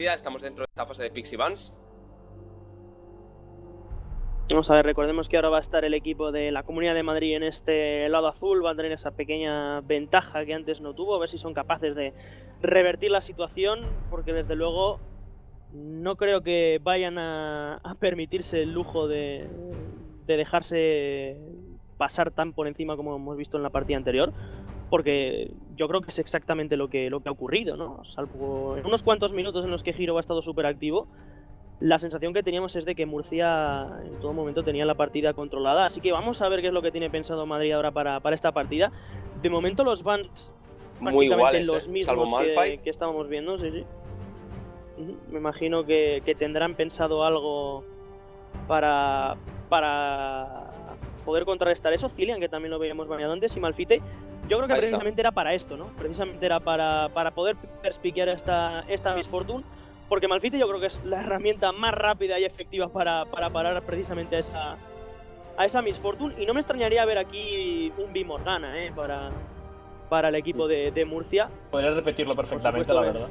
Estamos dentro de esta fase de Pixie Vans. Vamos a ver, recordemos que ahora va a estar el equipo de la Comunidad de Madrid en este lado azul, va a tener esa pequeña ventaja que antes no tuvo, a ver si son capaces de revertir la situación, porque desde luego no creo que vayan a, permitirse el lujo de, dejarse pasar tan por encima como hemos visto en la partida anterior, porque yo creo que es exactamente lo que, lo que ha ocurrido, ¿no? Salvo en unos cuantos minutos en los que Giro ha estado súper activo, la sensación que teníamos es de que Murcia en todo momento tenía la partida controlada. Así que vamos a ver qué es lo que tiene pensado Madrid ahora para, esta partida. De momento los Vans muy iguales, los ¿eh? mismos que, que, estábamos viendo, sí, sí. Me imagino que, tendrán pensado algo para, para poder contrarrestar eso. Cilian, que también lo veíamos baneado antes, y Malfite. Yo creo que precisamente era para esto, ¿no? Precisamente era para, para poder perspiquear esta, esta Miss Fortune porque Malfite yo creo que es la herramienta más rápida y efectiva para, parar precisamente a esa, a esa Miss Fortune. Y no me extrañaría ver aquí un Bimorgana ¿eh? para, para el equipo de, Murcia. Podría repetirlo perfectamente, la verdad.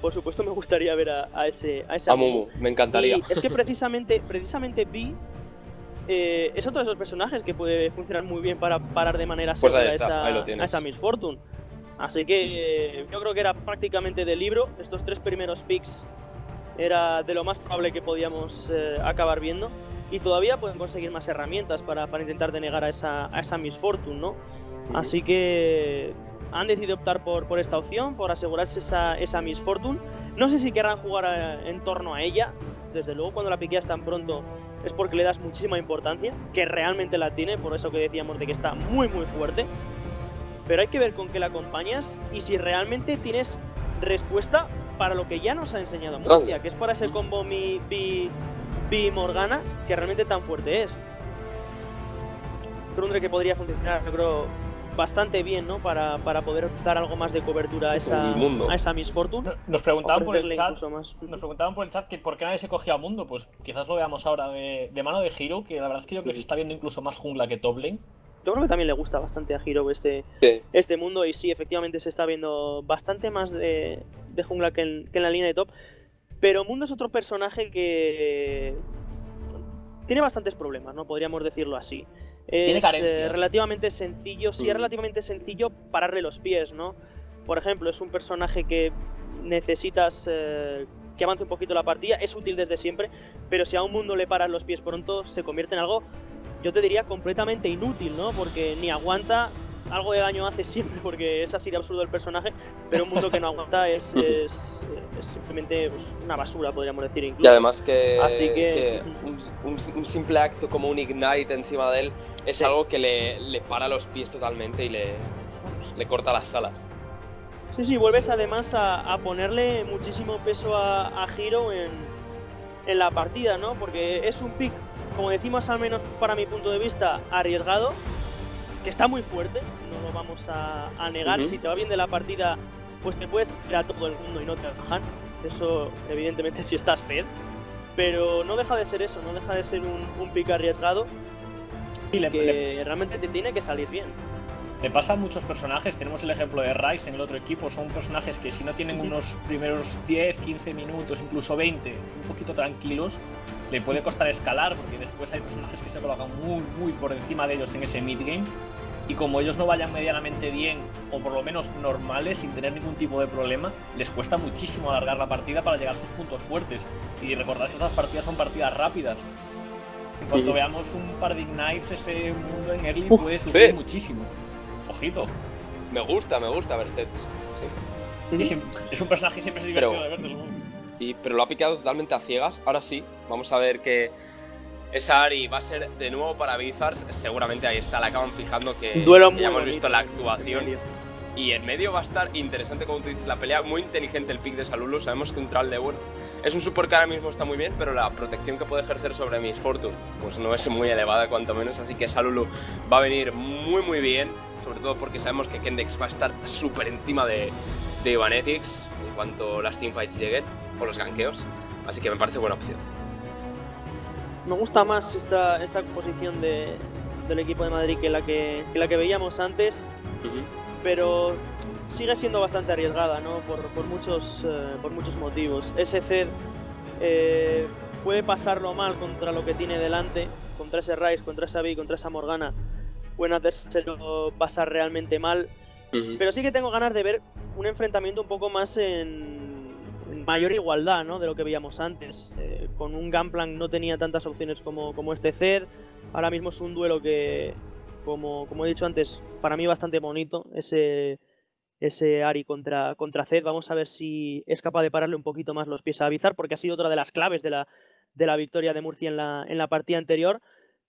Por supuesto, me gustaría ver a, ese. A, ese Mumu, me encantaría. es que precisamente, precisamente Vi eh, es otro de esos personajes que puede funcionar muy bien para parar de manera pues segura a esa Miss Fortune. Así que yo creo que era prácticamente de libro. Estos tres primeros picks era de lo más probable que podíamos eh, acabar viendo. Y todavía pueden conseguir más herramientas para, intentar denegar a esa, a esa misfortune, ¿no? Así que han decidido optar por, por esta opción, por asegurarse esa, esa misfortune. No sé si querrán jugar eh, en torno a ella. Desde luego, cuando la piqueas tan pronto es porque le das muchísima importancia, que realmente la tiene, por eso que decíamos de que está muy, muy fuerte pero hay que ver con qué la acompañas y si realmente tienes respuesta para lo que ya nos ha enseñado Murcia, que es para ese combo mi bi, Morgana, que realmente tan fuerte es. Trundre que podría funcionar, yo creo, bastante bien, ¿no? Para, poder dar algo más de cobertura a esa, a esa Miss Fortune. Nos preguntaban por el chat. Nos preguntaban por el chat que por qué nadie se cogía a Mundo. Pues quizás lo veamos ahora de, mano de Hiro, que la verdad es que yo creo que se está viendo incluso más jungla que top lane yo creo que también le gusta bastante a Hiro este, este mundo y sí, efectivamente se está viendo bastante más de, jungla que en, la línea de top. Pero Mundo es otro personaje que tiene bastantes problemas, ¿no? Podríamos decirlo así. Es eh, relativamente sencillo, sí, es mm. relativamente sencillo pararle los pies, ¿no? Por ejemplo, es un personaje que necesitas eh, que avance un poquito la partida, es útil desde siempre, pero si a un mundo le paran los pies pronto, se convierte en algo yo te diría completamente inútil, ¿no? Porque ni aguanta, algo de daño hace siempre, porque es así de absurdo el personaje, pero un mundo que no aguanta es, es, simplemente pues, una basura, podríamos decir incluso. Y además que, así que... un, simple acto como un Ignite encima de él es algo que le, le, para los pies totalmente y le, pues, le corta las alas. Sí, sí, vuelves además a, a ponerle muchísimo peso a, a Hiro en, en la partida, ¿no? Porque es un pick como decimos al menos para mi punto de vista, arriesgado, que está muy fuerte, no lo vamos a, negar. Si te va bien de la partida, pues te puedes hacer a todo el mundo y no te bajan. Eso, evidentemente, si estás fed. Pero no deja de ser eso, no deja de ser un, un pick arriesgado y que realmente te tiene que salir bien. Le pasa a muchos personajes, tenemos el ejemplo de Rice en el otro equipo, son personajes que si no tienen unos primeros 10, 15 minutos, incluso 20, un poquito tranquilos, le puede costar escalar, porque después hay personajes que se colocan muy, muy por encima de ellos en ese mid-game. Y como ellos no vayan medianamente bien, o por lo menos normales, sin tener ningún tipo de problema, les cuesta muchísimo alargar la partida para llegar a sus puntos fuertes. Y recordad que estas partidas son partidas rápidas. En cuanto veamos un par de ignites, ese mundo en early puede sufrir muchísimo. Ojito. Me gusta, me gusta ver Sí. Es un personaje que siempre es divertido de ver del pero lo ha picado totalmente a ciegas. Ahora sí, vamos a ver que esa Ari va a ser de nuevo para Bizars. Seguramente ahí está, la acaban fijando que, ya hemos visto la actuación. Y en medio va a estar interesante como tú dices la pelea, muy inteligente el pick de Salulu. Sabemos que un Tral de bueno es un super que ahora mismo está muy bien, pero la protección que puede ejercer sobre Miss Fortune pues no es muy elevada, cuanto menos. Así que Salulu va a venir muy, muy bien, sobre todo porque sabemos que Kendex va a estar súper encima de, de Ivanetics en cuanto las teamfights lleguen los ganqueos. Así que me parece buena opción. Me gusta más esta, esta composición del equipo de Madrid que la que, la que veíamos antes. Pero sigue siendo bastante arriesgada, ¿no? Por, muchos, eh, por muchos motivos. Ese Zed eh, puede pasarlo mal contra lo que tiene delante, contra ese Rice, contra esa Vi, contra esa Morgana. Pueden hacérselo pasar realmente mal. Pero sí que tengo ganas de ver un enfrentamiento un poco más en, mayor igualdad, ¿no? De lo que veíamos antes. Eh, con un Gunplank no tenía tantas opciones como, como este Zed. Ahora mismo es un duelo que, como, como he dicho antes, para mí bastante bonito. Ese ese Ari contra, contra Zed. Vamos a ver si es capaz de pararle un poquito más los pies a Bizar, porque ha sido otra de las claves de la, de la victoria de Murcia en la, en la partida anterior.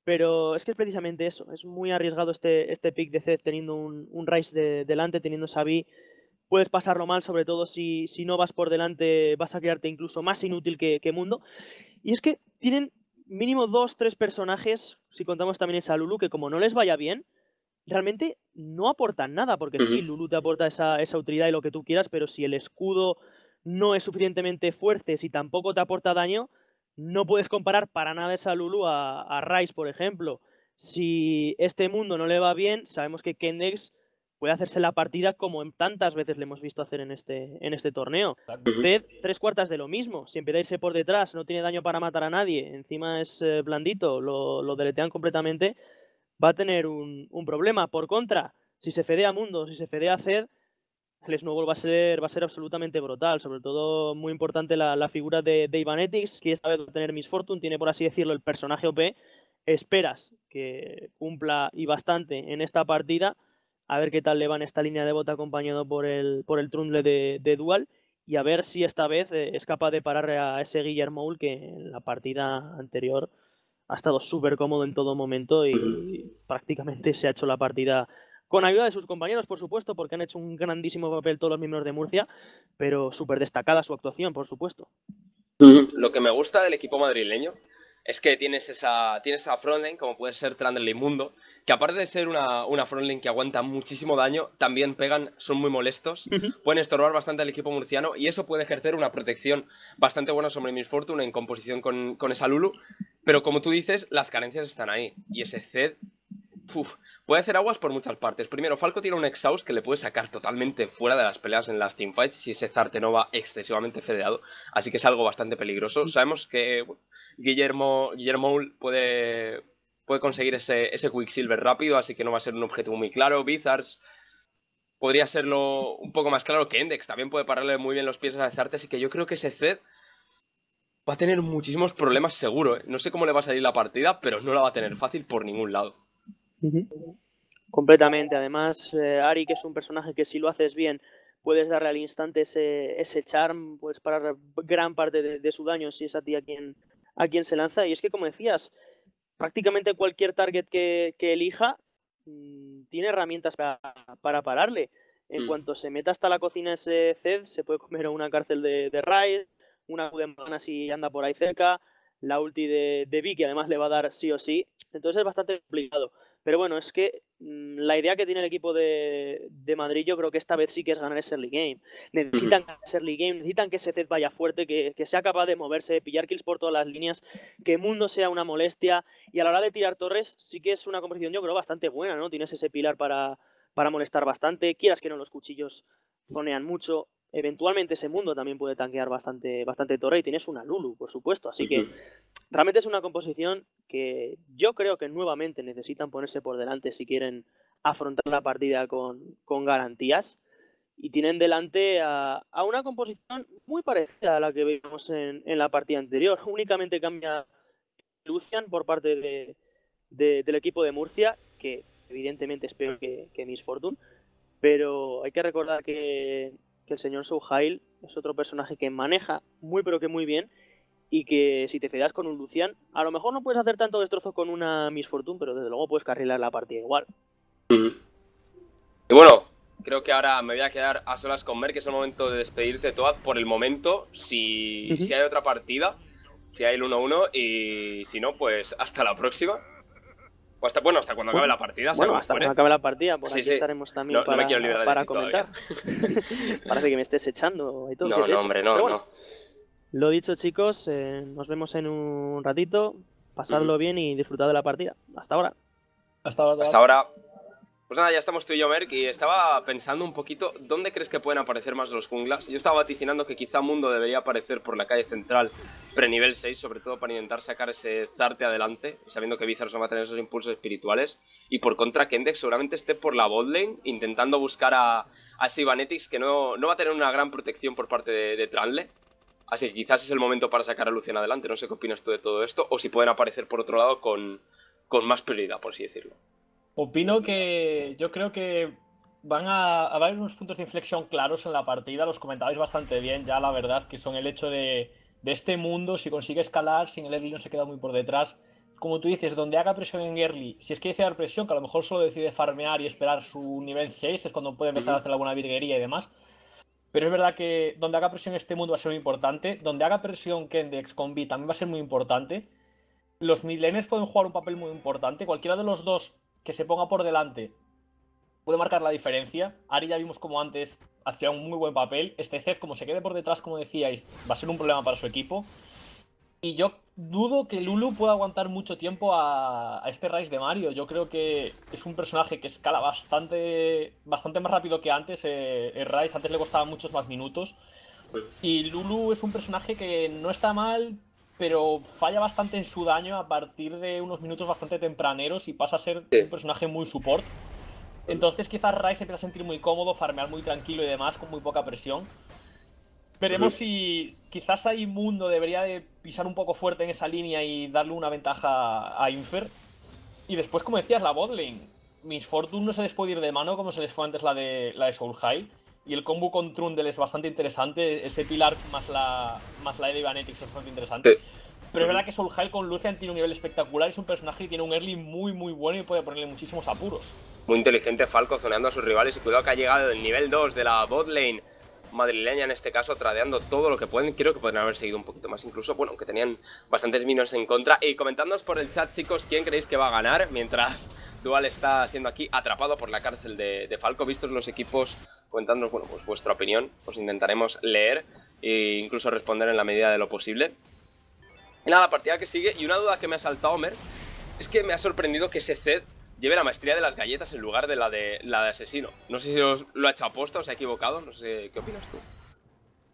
Pero es que es precisamente eso. Es muy arriesgado este, este pick de Zed teniendo un, un Rice de, delante, teniendo Sabi. Puedes pasarlo mal, sobre todo si, si, no vas por delante, vas a quedarte incluso más inútil que, que Mundo. Y es que tienen mínimo dos, tres personajes, si contamos también esa Lulu, que como no les vaya bien, realmente no aportan nada, porque sí, Lulu te aporta esa, utilidad y lo que tú quieras, pero si el escudo no es suficientemente fuerte, si tampoco te aporta daño, no puedes comparar para nada esa Lulu a, a Rice, por ejemplo. Si este mundo no le va bien, sabemos que Kendex puede hacerse la partida como en tantas veces le hemos visto hacer en este, en este torneo. Zed, tres cuartas de lo mismo. Si empieza a irse por detrás, no tiene daño para matar a nadie, encima es eh, blandito, lo, lo deletean completamente va a tener un, problema. Por contra, si se fedea Mundo, si se fedea Zed, el Snowball va a ser, va a ser absolutamente brutal. Sobre todo, muy importante la, figura de, de Ivanetics, que esta vez va a tener Miss Fortune, tiene por así decirlo el personaje OP. Esperas que cumpla y bastante en esta partida. A ver qué tal le va en esta línea de bota acompañado por el, por el Trundle de, de Dual. Y a ver si esta vez eh, es capaz de parar a ese Guillermo que en la partida anterior ha estado súper cómodo en todo momento y prácticamente se ha hecho la partida con ayuda de sus compañeros, por supuesto, porque han hecho un grandísimo papel todos los miembros de Murcia, pero súper destacada su actuación, por supuesto. Lo que me gusta del equipo madrileño es que tienes esa, tienes esa frontline, como puede ser Trundle y Mundo, que aparte de ser una, una frontline que aguanta muchísimo daño, también pegan, son muy molestos, pueden estorbar bastante al equipo murciano y eso puede ejercer una protección bastante buena sobre Miss Fortune en composición con, con esa Lulu. Pero como tú dices, las carencias están ahí. Y ese Zed puede hacer aguas por muchas partes. Primero, Falco tiene un exhaust que le puede sacar totalmente fuera de las peleas en las teamfights si ese Zarte no va excesivamente fedeado. Así que es algo bastante peligroso. Sabemos que Guillermo, Guillermo puede, puede conseguir ese, ese Quicksilver rápido, así que no va a ser un objetivo muy claro. Bizarre podría serlo un poco más claro que Endex. También puede pararle muy bien los pies a Zarte, así que yo creo que ese Zed va a tener muchísimos problemas seguro. ¿eh? No sé cómo le va a salir la partida, pero no la va a tener fácil por ningún lado. Completamente. Además, eh, Ari, que es un personaje que si lo haces bien, puedes darle al instante ese, ese charm, puedes parar gran parte de, su daño si es a ti a quien, a quien se lanza. Y es que, como decías, prácticamente cualquier target que, elija mm, tiene herramientas para, para pararle. En mm. cuanto se meta hasta la cocina ese Zed, se puede comer a una cárcel de, de raid, una de si anda por ahí cerca, la ulti de, de que además le va a dar sí o sí, entonces es bastante complicado. Pero bueno, es que mm, la idea que tiene el equipo de, Madrid yo creo que esta vez sí que es ganar ese early game. Necesitan ganar ese early game, necesitan que ese Zed vaya fuerte, que, que, sea capaz de moverse, pillar kills por todas las líneas, que Mundo sea una molestia y a la hora de tirar torres sí que es una composición yo creo bastante buena, ¿no? Tienes ese pilar para, para molestar bastante, quieras que no los cuchillos zonean mucho, eventualmente ese mundo también puede tanquear bastante, bastante torre y tienes una Lulu, por supuesto. Así que realmente es una composición que yo creo que nuevamente necesitan ponerse por delante si quieren afrontar la partida con, garantías. Y tienen delante a, una composición muy parecida a la que vimos en, la partida anterior. Únicamente cambia Lucian por parte de, del equipo de Murcia, que evidentemente es peor que, que Miss Fortune. Pero hay que recordar que el señor Souhail es otro personaje que maneja muy pero que muy bien y que si te fedas con un Lucian, a lo mejor no puedes hacer tanto destrozo con una Miss Fortune, pero desde luego puedes carrilar la partida igual. Y bueno, creo que ahora me voy a quedar a solas con Mer, que es el momento de despedirte Toad por el momento. Si, si hay otra partida, si hay el 1-1, y si no, pues hasta la próxima hasta, bueno, hasta cuando acabe la partida. Bueno, hasta cuando acabe la partida, por aquí estaremos también para, comentar. Parece que me estés echando y todo. No, no, hombre, no, no. Lo dicho, chicos, eh, nos vemos en un ratito. Pasadlo bien y disfrutad de la partida. Hasta ahora. Hasta ahora. Hasta ahora. Pues nada, ya estamos tú y yo, Merck, y estaba pensando un poquito dónde crees que pueden aparecer más los junglas. Yo estaba vaticinando que quizá Mundo debería aparecer por la calle central pre-nivel 6, sobre todo para intentar sacar ese Zarte adelante, sabiendo que Bizarre no va a tener esos impulsos espirituales. Y por contra, Kendex seguramente esté por la botlane, intentando buscar a, a Sivanetics, que no, no va a tener una gran protección por parte de, de Tranle. Así que quizás es el momento para sacar a Lucian adelante. No sé qué opinas tú de todo esto, o si pueden aparecer por otro lado con, con más prioridad, por así decirlo. Opino que yo creo que van a, haber unos puntos de inflexión claros en la partida. Los comentabais bastante bien, ya la verdad, que son el hecho de, este mundo, si consigue escalar, sin el early no se queda muy por detrás. Como tú dices, donde haga presión en early, si es que decide dar presión, que a lo mejor solo decide farmear y esperar su nivel 6, es cuando puede empezar a hacer alguna virguería y demás. Pero es verdad que donde haga presión este mundo va a ser muy importante. Donde haga presión Kendex con B también va a ser muy importante. Los midlaners pueden jugar un papel muy importante. Cualquiera de los dos que se ponga por delante puede marcar la diferencia. Ari ya vimos como antes hacía un muy buen papel. Este Zed, como se quede por detrás, como decíais, va a ser un problema para su equipo. Y yo dudo que Lulu pueda aguantar mucho tiempo a, este Rise de Mario. Yo creo que es un personaje que escala bastante, bastante más rápido que antes. Eh, el Rise antes le costaba muchos más minutos. Pues y Lulu es un personaje que no está mal, pero falla bastante en su daño a partir de unos minutos bastante tempraneros y pasa a ser un personaje muy support. Entonces quizás Rai se empieza a sentir muy cómodo, farmear muy tranquilo y demás, con muy poca presión. Veremos si quizás ahí Mundo debería de pisar un poco fuerte en esa línea y darle una ventaja a Infer. Y después, como decías, la botlane. Miss Fortune no se les puede ir de mano como se les fue antes la de, la de Soul High. Y el combo con Trundle es bastante interesante. Ese pilar más la, más la de Vanetix es bastante interesante. Pero es verdad que Soulhile con Lucian tiene un nivel espectacular. Es un personaje que tiene un early muy, muy bueno y puede ponerle muchísimos apuros. Muy inteligente Falco zoneando a sus rivales. Y cuidado que ha llegado el nivel 2 de la bot lane madrileña en este caso, tradeando todo lo que pueden. Creo que pueden haber seguido un poquito más incluso. Bueno, aunque tenían bastantes minions en contra. Y comentándonos por el chat, chicos, quién creéis que va a ganar mientras Dual está siendo aquí atrapado por la cárcel de, Falco. Vistos los equipos contándonos, bueno, pues vuestra opinión. Os intentaremos leer e incluso responder en la medida de lo posible. Y nada, la partida que sigue. Y una duda que me ha saltado, Homer, es que me ha sorprendido que ese Zed lleve la maestría de las galletas en lugar de la de, la de asesino. No sé si os lo ha hecho aposta o se ha equivocado. No sé qué opinas tú.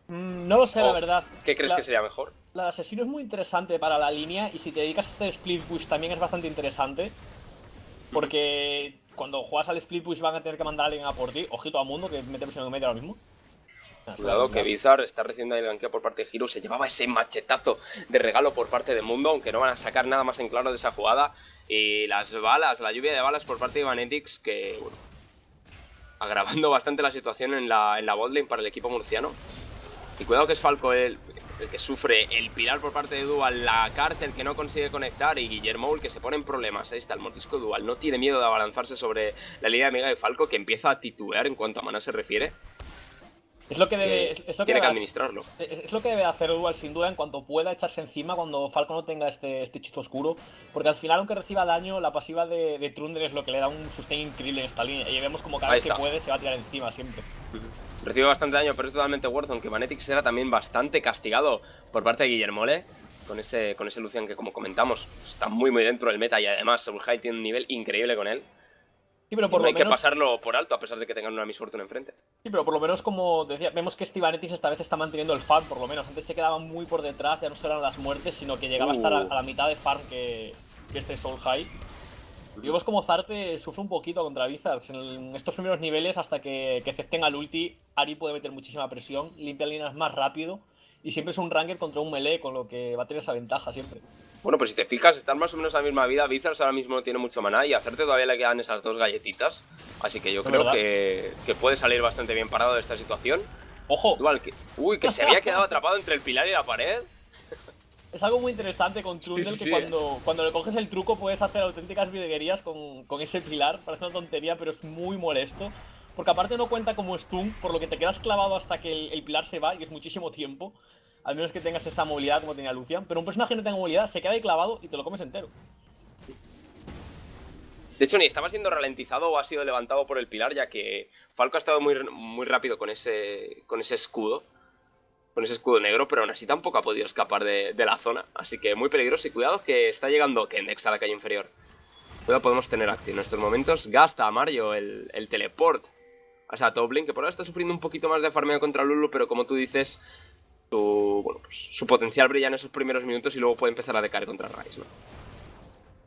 Mm, no lo sé, la verdad. ¿Qué crees que sería mejor? La de asesino es muy interesante para la línea. Y si te dedicas a hacer split push también es bastante interesante. Porque cuando juegas al split push van a tener que mandar a alguien a por ti. Ojito a mundo que metemos en el medio ahora mismo. Cuidado que Bizarre está recibiendo el ganqueo por parte de Hiro. Se llevaba ese machetazo de regalo por parte de Mundo, aunque no van a sacar nada más en claro de esa jugada. Y las balas, la lluvia de balas por parte de Vanetix, que bueno, agravando bastante la situación en la, en la botlane para el equipo murciano. Y cuidado que es Falco el, el que sufre el pilar por parte de Dual, la cárcel que no consigue conectar y Guillermo que se pone en problemas. Ahí está el mordisco Dual. No tiene miedo de abalanzarse sobre la línea de Mega de Falco que empieza a titubear en cuanto a mana se refiere. Es lo que debe. Es, lo que tiene que administrarlo. Es, lo que debe hacer Dual sin duda en cuanto pueda echarse encima cuando Falco no tenga este, este hechizo oscuro. Porque al final, aunque reciba daño, la pasiva de, de Trundle es lo que le da un sustain increíble en esta línea. Y vemos como cada vez que puede se va a tirar encima siempre. Recibe bastante daño, pero es totalmente worth, aunque Manetix era también bastante castigado por parte de Guillermole. Con ese, con ese Lucian que, como comentamos, está muy muy dentro del meta y además Soulhide tiene un nivel increíble con él. Sí, pero por no hay que pasarlo por alto a pesar de que tengan una Miss Fortune enfrente. Sí, pero por lo menos como decía, vemos que Stivanetis esta vez está manteniendo el farm, por lo menos. Antes se quedaba muy por detrás, ya no solo eran las muertes, sino que llegaba a estar a, uh. la mitad de farm que, que este Soul High. Y vemos como Zarte sufre un poquito contra Bizarx en estos primeros niveles hasta que, que Zed tenga el ulti. Ari puede meter muchísima presión, limpia líneas más rápido y siempre es un ranger contra un melee, con lo que va a tener esa ventaja siempre. Bueno, pues si te fijas, están más o menos a la misma vida. Bizarre ahora mismo no tiene mucho maná y a Hacerte todavía le quedan esas dos galletitas. Así que yo creo que, que, puede salir bastante bien parado de esta situación. ¡Ojo! que, uy, que se había quedado atrapado entre el pilar y la pared. Es algo muy interesante con Trundle que Cuando, cuando le coges el truco puedes hacer auténticas virguerías con, con ese pilar. Parece una tontería, pero es muy molesto. Porque aparte no cuenta como stun, por lo que te quedas clavado hasta que el, pilar se va y es muchísimo tiempo. Al menos que tengas esa movilidad como tenía Lucian. Pero un personaje que no tenga movilidad se queda ahí clavado y te lo comes entero. De hecho, ni estaba siendo ralentizado o ha sido levantado por el pilar, ya que Falco ha estado muy, muy rápido con ese, con ese escudo. Con ese escudo negro, pero aún así tampoco ha podido escapar de, la zona. Así que muy peligroso y cuidado que está llegando Kendex a la calle inferior. Cuidado, podemos tener acción en estos momentos. Gasta a Mario el, el teleport. O sea, Toblin, que por ahora está sufriendo un poquito más de farmeo contra Lulu, pero como tú dices, su, bueno, pues, su potencial brilla en esos primeros minutos y luego puede empezar a decaer contra Rice, ¿no?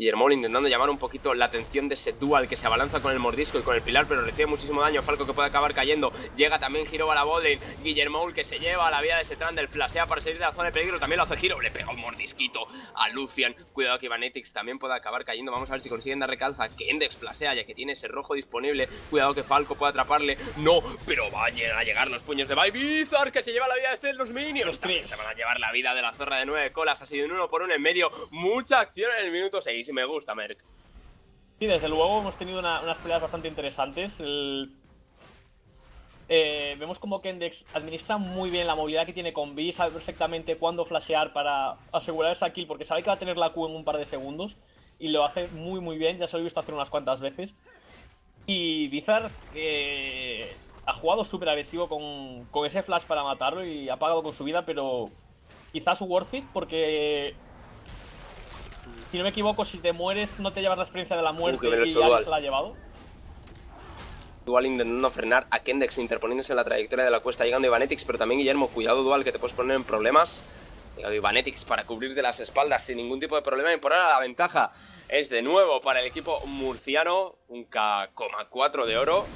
Hermol intentando llamar un poquito la atención de ese dual que se abalanza con el mordisco y con el pilar, pero recibe muchísimo daño. Falco que puede acabar cayendo. Llega también Giro a la botlane. Guillermo que se lleva la vida de ese Trundle. Flasea para salir de la zona de peligro. También lo hace Giro. Le pega un mordisquito a Lucian. Cuidado que Vanetix también puede acabar cayendo. Vamos a ver si consiguen dar recalza. Que Endex flasea ya que tiene ese rojo disponible. Cuidado que Falco puede atraparle. No, pero vayan a llegar los puños de Bizar que se lleva la vida de Cell. Los minions también se van a llevar la vida de la zorra de nueve colas. Ha sido un uno por uno en medio. Mucha acción en el minuto 6 y me gusta, Merck. Sí, desde luego hemos tenido unas peleas bastante interesantes. Eh, vemos como Kendex administra muy bien la movilidad que tiene con B, sabe perfectamente cuándo flashear para asegurar esa kill, porque sabe que va a tener la Q en un par de segundos, y lo hace muy muy bien, ya se lo he visto hacer unas cuantas veces. Y Bizarre, que ha jugado súper agresivo con, con ese flash para matarlo y ha pagado con su vida, pero quizás worth it, porque si no me equivoco, si te mueres no te llevas la experiencia de la muerte y ya se la ha llevado. Dual intentando frenar a Kendex interponiéndose en la trayectoria de la cuesta, llegando Ivanetix, pero también Guillermo, cuidado Dual que te puedes poner en problemas. Llegado Ivanetix para cubrirte las espaldas sin ningún tipo de problema y por ahora la ventaja es de nuevo para el equipo murciano, un K,4 de oro.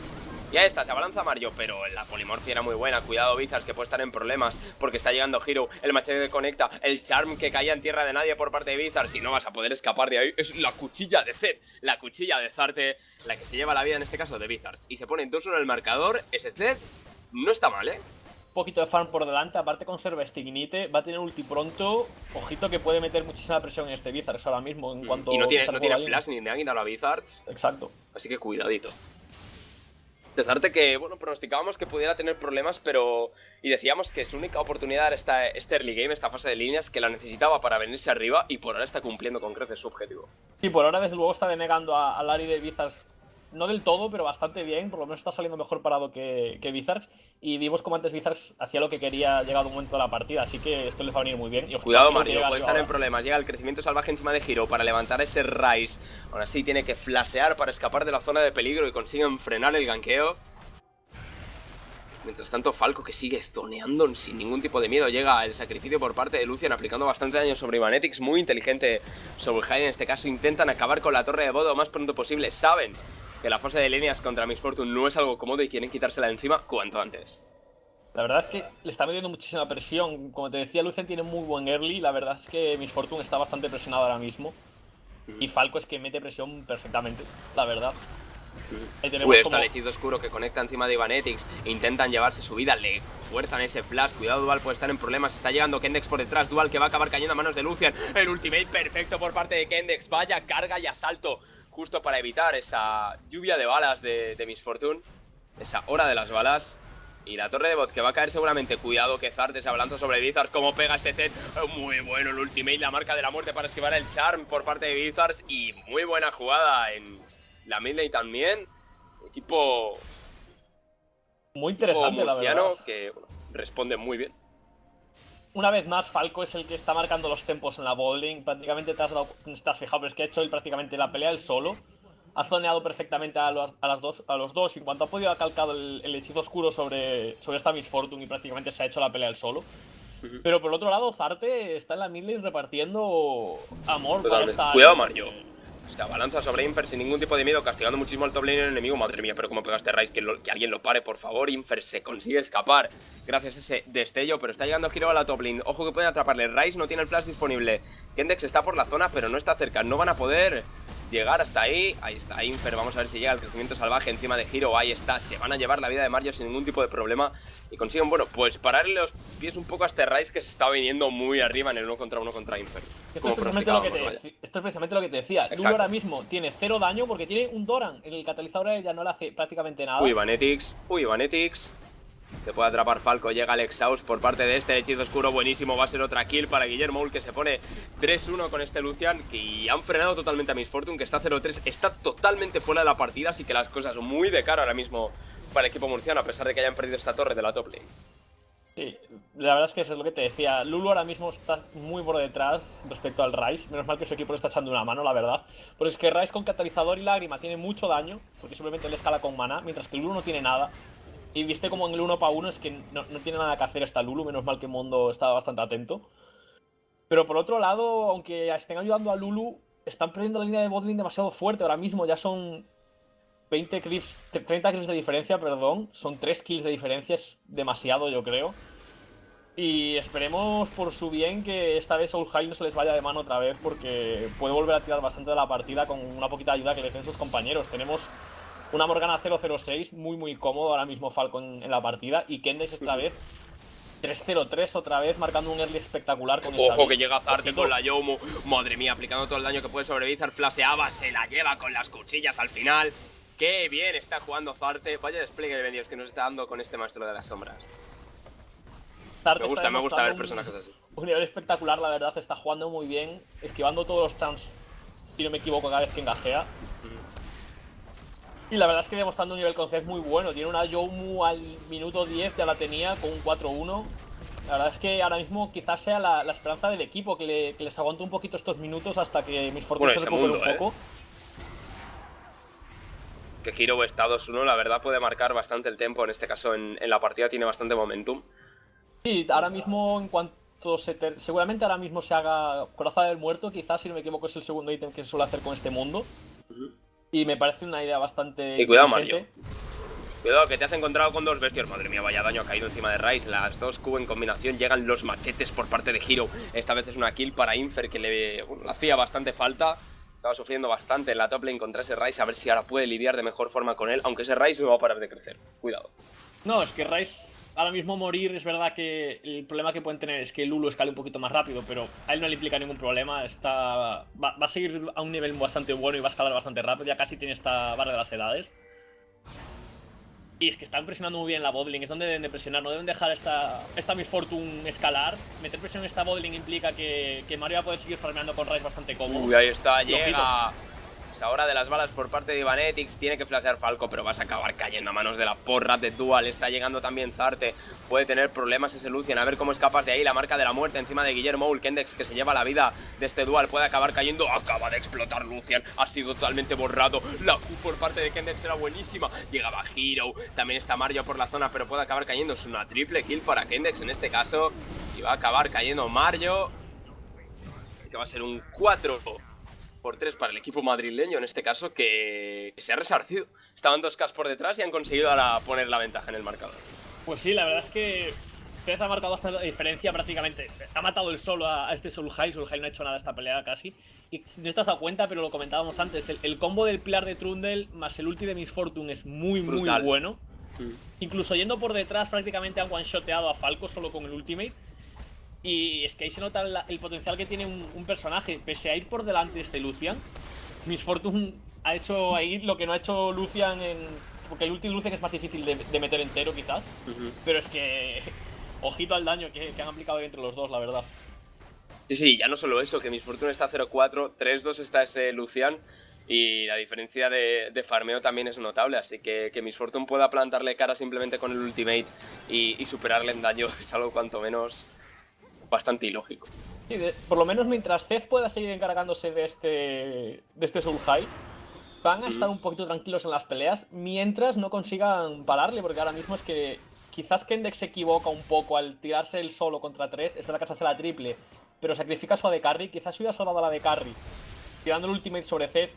Ya está, se abalanza Mario, pero la polimorfia era muy buena. Cuidado, Bizars, que puede estar en problemas porque está llegando Hiro. El machete que conecta, el charm que caía en tierra de nadie por parte de Bizars. Y no vas a poder escapar de ahí. Es la cuchilla de Zed, la cuchilla de Zarte, la que se lleva la vida en este caso de Bizars. Y se pone 2-1 el marcador. Ese Zed no está mal, ¿eh? Un poquito de farm por delante, aparte conserva Stignite, va a tener ulti pronto. Ojito que puede meter muchísima presión en este Bizars ahora mismo. En mm, cuanto y no tiene, no tiene flash ni de Águila a Bizards. Exacto. Así que cuidadito. Dezarte que, bueno, pronosticábamos que pudiera tener problemas, pero... Y decíamos que su única oportunidad era esta, este early game, esta fase de líneas, que la necesitaba para venirse arriba y por ahora está cumpliendo con creces su objetivo. Sí, por ahora desde luego está denegando a, a Larry de Bizars no del todo, pero bastante bien. Por lo menos está saliendo mejor parado que, que Bizarx. Y vimos como antes Bizarx hacía lo que quería llegado un momento de la partida. Así que esto les va a venir muy bien. Cuidado, Mario, puede estar en problemas. Llega el crecimiento salvaje encima de Giro para levantar ese Rise. Ahora sí tiene que flashear para escapar de la zona de peligro y consiguen frenar el ganqueo. Mientras tanto, Falco que sigue zoneando sin ningún tipo de miedo. Llega el sacrificio por parte de Lucian aplicando bastante daño sobre Ivanetics. Muy inteligente sobre Hyde en este caso. Intentan acabar con la torre de Bodo lo más pronto posible. Saben que la fase de líneas contra Miss Fortune no es algo cómodo y quieren quitársela de encima cuanto antes. La verdad es que le está metiendo muchísima presión. Como te decía, Lucian tiene muy buen early. La verdad es que Miss Fortune está bastante presionado ahora mismo. Y Falco es que mete presión perfectamente, la verdad. Uy, está el hechizo oscuro que conecta encima de Ivanetics. Intentan llevarse su vida, le fuerzan ese flash. Cuidado, Dual puede estar en problemas. Está llegando Kendex por detrás. Dual que va a acabar cayendo a manos de Lucian. El ultimate perfecto por parte de Kendex. Vaya carga y asalto justo para evitar esa lluvia de balas de, de Miss Fortune, esa hora de las balas. Y la torre de bot que va a caer seguramente. Cuidado que Zard se abalanza sobre Bizarre. Como pega este set. Muy bueno el ultimate, la marca de la muerte para esquivar el charm por parte de Bizarre. Y muy buena jugada en la midlane también. Equipo. Muy interesante, la verdad. que responde muy bien. Una vez más, Falco es el que está marcando los tempos en la bowling. Prácticamente te has, dado, estás fijado, pero es que ha hecho él prácticamente la pelea él solo. Ha zoneado perfectamente a los, a las dos, a los dos. En cuanto ha podido, ha calcado el, hechizo oscuro sobre, sobre esta Miss Fortune y prácticamente se ha hecho la pelea él solo. Pero por otro lado, Zarte está en la midlane repartiendo amor para esta. Cuidado, Mario. Se abalanza sobre Infer sin ningún tipo de miedo, castigando muchísimo al top lane enemigo. Madre mía, pero como pegaste Rice, que, alguien lo pare, por favor. Infer se consigue escapar gracias a ese destello, pero está llegando Giro a la top lane. Ojo que pueden atraparle. Rice no tiene el flash disponible. Kendex está por la zona, pero no está cerca. No van a poder llegar hasta ahí. Ahí está Infer, vamos a ver si llega el crecimiento salvaje encima de Giro. Ahí está, se van a llevar la vida de Mario sin ningún tipo de problema. Y consiguen, bueno, pues pararle los pies un poco a este Rice que se está viniendo muy arriba en el uno contra uno contra Infer. Esto, es precisamente lo que te, esto es precisamente lo que te decía. Lulu ahora mismo tiene cero daño porque tiene un Doran. El catalizador ya no le hace prácticamente nada. Uy, Vanetix. Uy, Vanetix. Le puede atrapar Falco, llega el Exhaust por parte de este hechizo oscuro buenísimo, va a ser otra kill para Guillermo que se pone 3-1 con este Lucian que han frenado totalmente a Miss Fortune que está 0-3, está totalmente fuera de la partida, así que las cosas muy de cara ahora mismo para el equipo murciano a pesar de que hayan perdido esta torre de la top lane. Sí, la verdad es que eso es lo que te decía. Lulu ahora mismo está muy por detrás respecto al Rice. Menos mal que su equipo le está echando una mano, la verdad. Pues es que Rice con catalizador y lágrima tiene mucho daño, porque simplemente le escala con mana, mientras que Lulu no tiene nada. Y viste como en el 1 para 1 es que no, tiene nada que hacer esta Lulu, menos mal que Mondo estaba bastante atento. Pero por otro lado, aunque estén ayudando a Lulu, están perdiendo la línea de botlane demasiado fuerte. Ahora mismo ya son 20 kills, 30 kills de diferencia, perdón. Son 3 kills de diferencia, es demasiado, yo creo. Y esperemos por su bien que esta vez Soulhile no se les vaya de mano otra vez, porque puede volver a tirar bastante de la partida con una poquita ayuda que le den sus compañeros. Tenemos una Morgana 006, muy muy cómodo ahora mismo Falcon en la partida, y Kendex esta vez 3-0-3 otra vez, marcando un early espectacular con Ojo que llega Zarte con la Yomu. Madre mía, aplicando todo el daño que puede sobrevivir. Flaseaba, se la lleva con las cuchillas al final. Qué bien está jugando Zarte. Vaya despliegue de medios que nos está dando con este maestro de las sombras. me gusta, me gusta ver personajes así. Un nivel espectacular, la verdad, está jugando muy bien, esquivando todos los champs, si no me equivoco, cada vez que engajea. Y la verdad es que demostrando un nivel con muy bueno. Tiene una Yomu al minuto 10, ya la tenía, con un 4-1. La verdad es que ahora mismo quizás sea la, esperanza del equipo, que, les aguante un poquito estos minutos hasta que mis Fortune se recupere un poco. ¿eh? que Hero está 2-1, la verdad puede marcar bastante el tiempo, en este caso en, la partida tiene bastante momentum. Sí, ahora mismo en cuanto se seguramente ahora mismo se haga Coraza del Muerto, quizás si no me equivoco es el segundo ítem que se suele hacer con este mundo. Y me parece una idea bastante... Y cuidado Mario. Cuidado que te has encontrado con dos bestias. Madre mía, vaya daño ha caído encima de Rice. Las dos Q en combinación llegan los machetes por parte de Hero. Esta vez es una kill para Infer que le hacía bastante falta. Estaba sufriendo bastante en la top lane contra ese Rice, a ver si ahora puede lidiar de mejor forma con él, aunque ese Rice no va a parar de crecer. Cuidado. No, es que Rice ahora mismo morir es verdad que el problema que pueden tener es que Lulu escale un poquito más rápido, pero a él no le implica ningún problema. Está, va, a seguir a un nivel bastante bueno y va a escalar bastante rápido. Ya casi tiene esta barra de las edades. Y es que están presionando muy bien la bottling, es donde deben de presionar, no deben dejar esta, esta Miss Fortune escalar. Meter presión en esta bottling implica que, que Mario va a poder seguir farmeando con Rice bastante cómodo. Uy, ahí está, llega ahora de las balas por parte de Ivanetics. Tiene que flashear Falco, pero vas a acabar cayendo a manos de la porra de Dual. Está llegando también Zarte. Puede tener problemas ese Lucian. A ver cómo escapas de ahí. La marca de la muerte encima de Guillermo Ulkendex, que se lleva la vida de este Dual. Puede acabar cayendo. Acaba de explotar Lucian. Ha sido totalmente borrado. La Q por parte de Kendex era buenísima. Llegaba Hero. También está Mario por la zona, pero puede acabar cayendo. Es una triple kill para Kendex en este caso. Y va a acabar cayendo Mario. Que va a ser un 4 por 3 para el equipo madrileño, en este caso, que, se ha resarcido. Estaban dos K por detrás y han conseguido ahora poner la ventaja en el marcador. Pues sí, la verdad es que Fez ha marcado bastante la diferencia prácticamente. Ha matado el solo a, este Soulhai. Soulhai no ha hecho nada esta pelea casi. Y no te has dado cuenta, pero lo comentábamos antes. El, combo del pilar de Trundle más el ulti de Miss Fortune es muy, muy bueno. Mm. Incluso yendo por detrás, prácticamente han one-shoteado a Falco solo con el ultimate. Y es que ahí se nota el potencial que tiene un, personaje. Pese a ir por delante de este Lucian, Miss Fortune ha hecho ahí lo que no ha hecho Lucian en. Porque el ulti de Lucian es más difícil de, meter entero, quizás. Pero es que. Ojito al daño que, han aplicado entre los dos, la verdad. Sí, sí, ya no solo eso, que Miss Fortune está 0-4, 3-2 está ese Lucian. Y la diferencia de, farmeo también es notable, así que que Miss Fortune pueda plantarle cara simplemente con el ultimate y, y superarle en daño es algo cuanto menos bastante ilógico. por lo menos mientras Zed pueda seguir encargándose de este, de este Soul High, van a estar un poquito tranquilos en las peleas mientras no consigan pararle, porque ahora mismo es que quizás Kendex se equivoca un poco al tirarse el solo contra 3, es verdad que se hace la triple, pero sacrifica su AD Carry, quizás hubiera salvado a la de Carry, tirando el ultimate sobre Zed,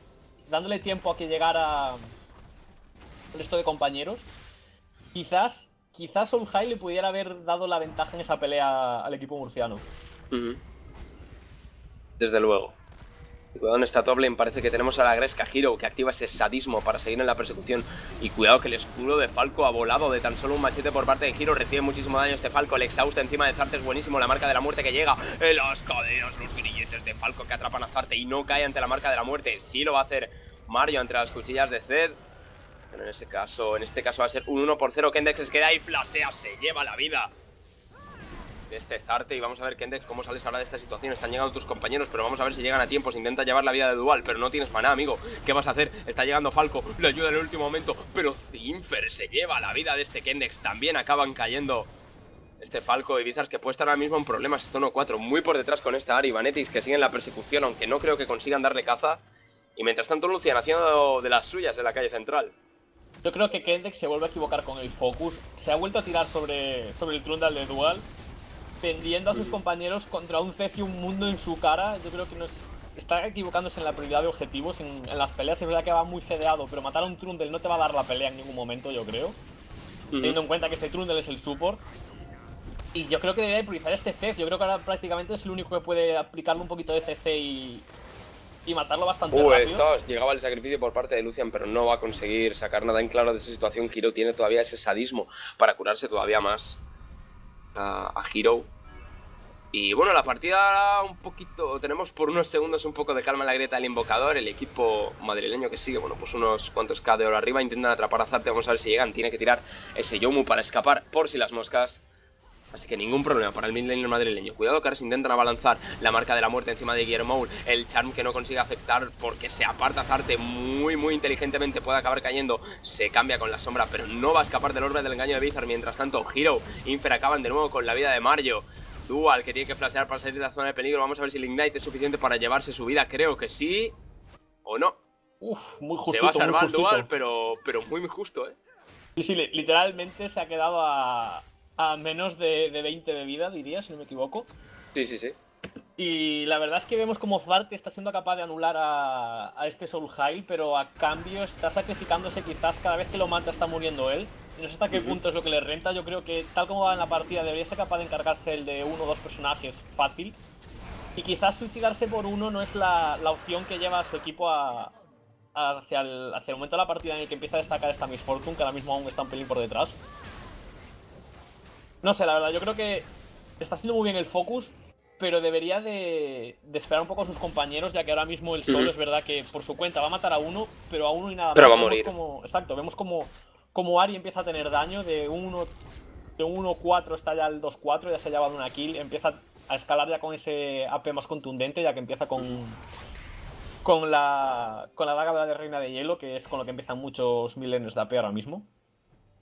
dándole tiempo a que llegara el resto de compañeros, quizás quizás High le pudiera haber dado la ventaja en esa pelea al equipo murciano. Desde luego. Cuidado en esta top lane, parece que tenemos a la Gresca Hero que activa ese sadismo para seguir en la persecución. Y cuidado que el escudo de Falco ha volado de tan solo un machete por parte de Hero. Recibe muchísimo daño este Falco, el exhausta encima de Zarte es buenísimo. La marca de la muerte que llega, en las cadenas, los grilletes de Falco que atrapan a Zarte y no cae ante la marca de la muerte. Sí lo va a hacer Mario entre las cuchillas de Zed en ese caso, en este caso va a ser un 1 por 0. Kendex se queda ahí, flasea, se lleva la vida de este Zarte. Y vamos a ver, Kendex, cómo sales ahora de esta situación. Están llegando tus compañeros, pero vamos a ver si llegan a tiempo. Se intenta llevar la vida de Dual, pero no tienes maná, amigo. ¿Qué vas a hacer? Está llegando Falco, le ayuda en el último momento. Pero Zinfer se lleva la vida de este Kendex. También acaban cayendo este Falco y Bizars que puede estar ahora mismo en problemas. Esto no 4, muy por detrás con esta Ari Vanetix que siguen la persecución, aunque no creo que consigan darle caza. Y mientras tanto Lucian haciendo de las suyas en la calle central. Yo creo que Kendex se vuelve a equivocar con el focus. Se ha vuelto a tirar sobre, sobre el Trundle de Dual. Vendiendo a sus compañeros contra un Ceci un mundo en su cara. Yo creo que no es, está equivocándose en la prioridad de objetivos. En, las peleas es verdad que va muy cedeado, pero matar a un Trundle no te va a dar la pelea en ningún momento, yo creo. Teniendo en cuenta que este Trundle es el support. Y yo creo que debería priorizar este CC. Yo creo que ahora prácticamente es el único que puede aplicarle un poquito de CC y, y matarlo bastante uh, rápido. Esto, llegaba el sacrificio por parte de Lucian, pero no va a conseguir sacar nada en claro de esa situación. Hiro tiene todavía ese sadismo para curarse todavía más a, a Hiro. Y bueno, la partida un poquito, tenemos por unos segundos un poco de calma en la grieta del invocador, el equipo madrileño que sigue, bueno, pues unos cuantos K de oro arriba, intentan atrapar a Zarte, vamos a ver si llegan, tiene que tirar ese Yomu para escapar por si las moscas. Así que ningún problema para el midlaner madrileño. Cuidado que ahora se intentan abalanzar la marca de la muerte encima de Guillermo. El charm que no consigue afectar porque se aparta Zarte muy muy inteligentemente. Puede acabar cayendo. Se cambia con la sombra, pero no va a escapar del orbe del engaño de Bizar. Mientras tanto, Hero, Infer acaban de nuevo con la vida de Mario. Dual que tiene que flashear para salir de la zona de peligro. Vamos a ver si el Ignite es suficiente para llevarse su vida. Creo que sí. ¿O no? Uf, muy justo. Se va a salvar Dual, pero, pero muy, muy justo, ¿eh? Sí, sí, literalmente se ha quedado a, a menos de, de 20 de vida, diría, si no me equivoco. Sí, sí, sí. Y la verdad es que vemos como Zarte está siendo capaz de anular a, a este Soul Hile, pero a cambio está sacrificándose quizás cada vez que lo mata está muriendo él. No sé hasta qué punto es lo que le renta. Yo creo que tal como va en la partida debería ser capaz de encargarse el de uno o dos personajes fácil. Y quizás suicidarse por uno no es la, la opción que lleva a su equipo a, hacia, el, hacia el momento de la partida en el que empieza a destacar esta Miss Fortune, que ahora mismo aún está un pelín por detrás. No sé, la verdad, yo creo que está haciendo muy bien el focus, pero debería de, esperar un poco a sus compañeros, ya que ahora mismo el Sol es verdad que por su cuenta va a matar a uno, pero a uno y nada pero va a morir. Como, exacto, vemos como, como Ari empieza a tener daño, de 1 de 1-4 está ya el 2-4, ya se ha llevado una kill, empieza a escalar ya con ese AP más contundente, ya que empieza con, con la, con la daga de Reina de Hielo, que es con lo que empiezan muchos milenios de AP ahora mismo.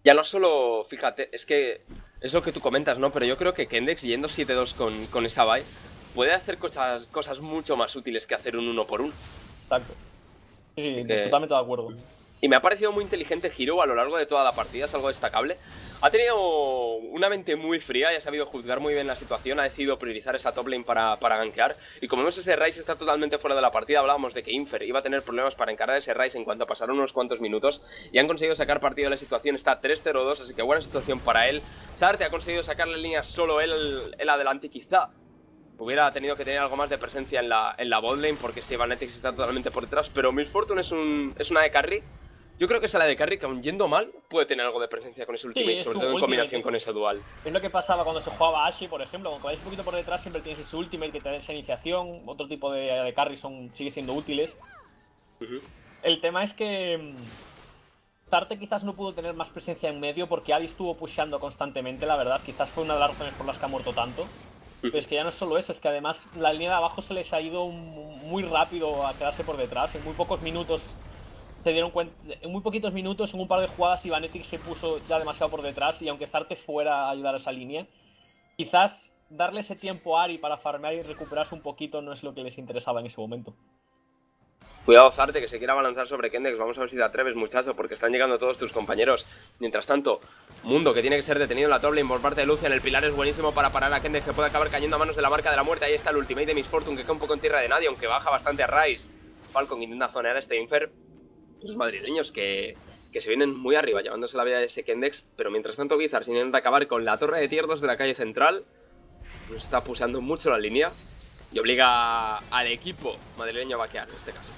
Ya no solo, fíjate, es que es lo que tú comentas, ¿no? Pero yo creo que Kendex yendo 7-2 con, con esa buy puede hacer cosas, cosas mucho más útiles que hacer un 1 por 1 Exacto. Sí, totalmente de acuerdo. Y me ha parecido muy inteligente Hiro a lo largo de toda la partida, es algo destacable. Ha tenido una mente muy fría y ha sabido juzgar muy bien la situación, ha decidido priorizar esa top lane para, para gankear. Y como vemos ese Ryze está totalmente fuera de la partida, hablábamos de que Infer iba a tener problemas para encarar ese Ryze en cuanto pasaron unos cuantos minutos. Y han conseguido sacar partido de la situación, está 3-0-2, así que buena situación para él. Zarte ha conseguido sacarle línea solo él, él adelante, quizá Hubiera tenido que tener algo más de presencia en la, en la botlane porque Vanetix está totalmente por detrás. Pero Miss Fortune es, un, es una de carry yo creo que esa la de Carry, que aun yendo mal, puede tener algo de presencia con ese ultimate, sobre todo en combinación con ese dual. Es lo que pasaba cuando se jugaba Ashe, por ejemplo, aunque vais un poquito por detrás, siempre tienes ese ultimate que te da esa iniciación, otro tipo de, de carry son, sigue siendo útiles. El tema es que mm, Tarte quizás no pudo tener más presencia en medio porque Ari estuvo pusheando constantemente, la verdad, quizás fue una de las razones por las que ha muerto tanto. Pero es que ya no es solo eso, es que además la línea de abajo se les ha ido muy rápido a quedarse por detrás, en muy pocos minutos se dieron cuenta, en muy poquitos minutos, en un par de jugadas, Ivanetic se puso ya demasiado por detrás y aunque Zarte fuera a ayudar a esa línea, quizás darle ese tiempo a Ari para farmear y recuperarse un poquito no es lo que les interesaba en ese momento. Cuidado Zarte, que se quiera balanzar sobre Kendex. Vamos a ver si te atreves, muchacho, porque están llegando todos tus compañeros. Mientras tanto, Mundo, que tiene que ser detenido en la top por parte de Lucian. El pilar es buenísimo para parar a Kendex. Se puede acabar cayendo a manos de la marca de la muerte. Ahí está el ultimate de Miss Fortune, que cae un poco en tierra de nadie, aunque baja bastante a Rice. Falcon intenta zonear a este Infer los madrileños que, se vienen muy arriba, llevándose la vida de ese Kendex, pero mientras tanto Bizarre intenta acabar con la torre de tierdos de la calle central, nos está pulsando mucho la línea y obliga al equipo madrileño a vaquear en este caso.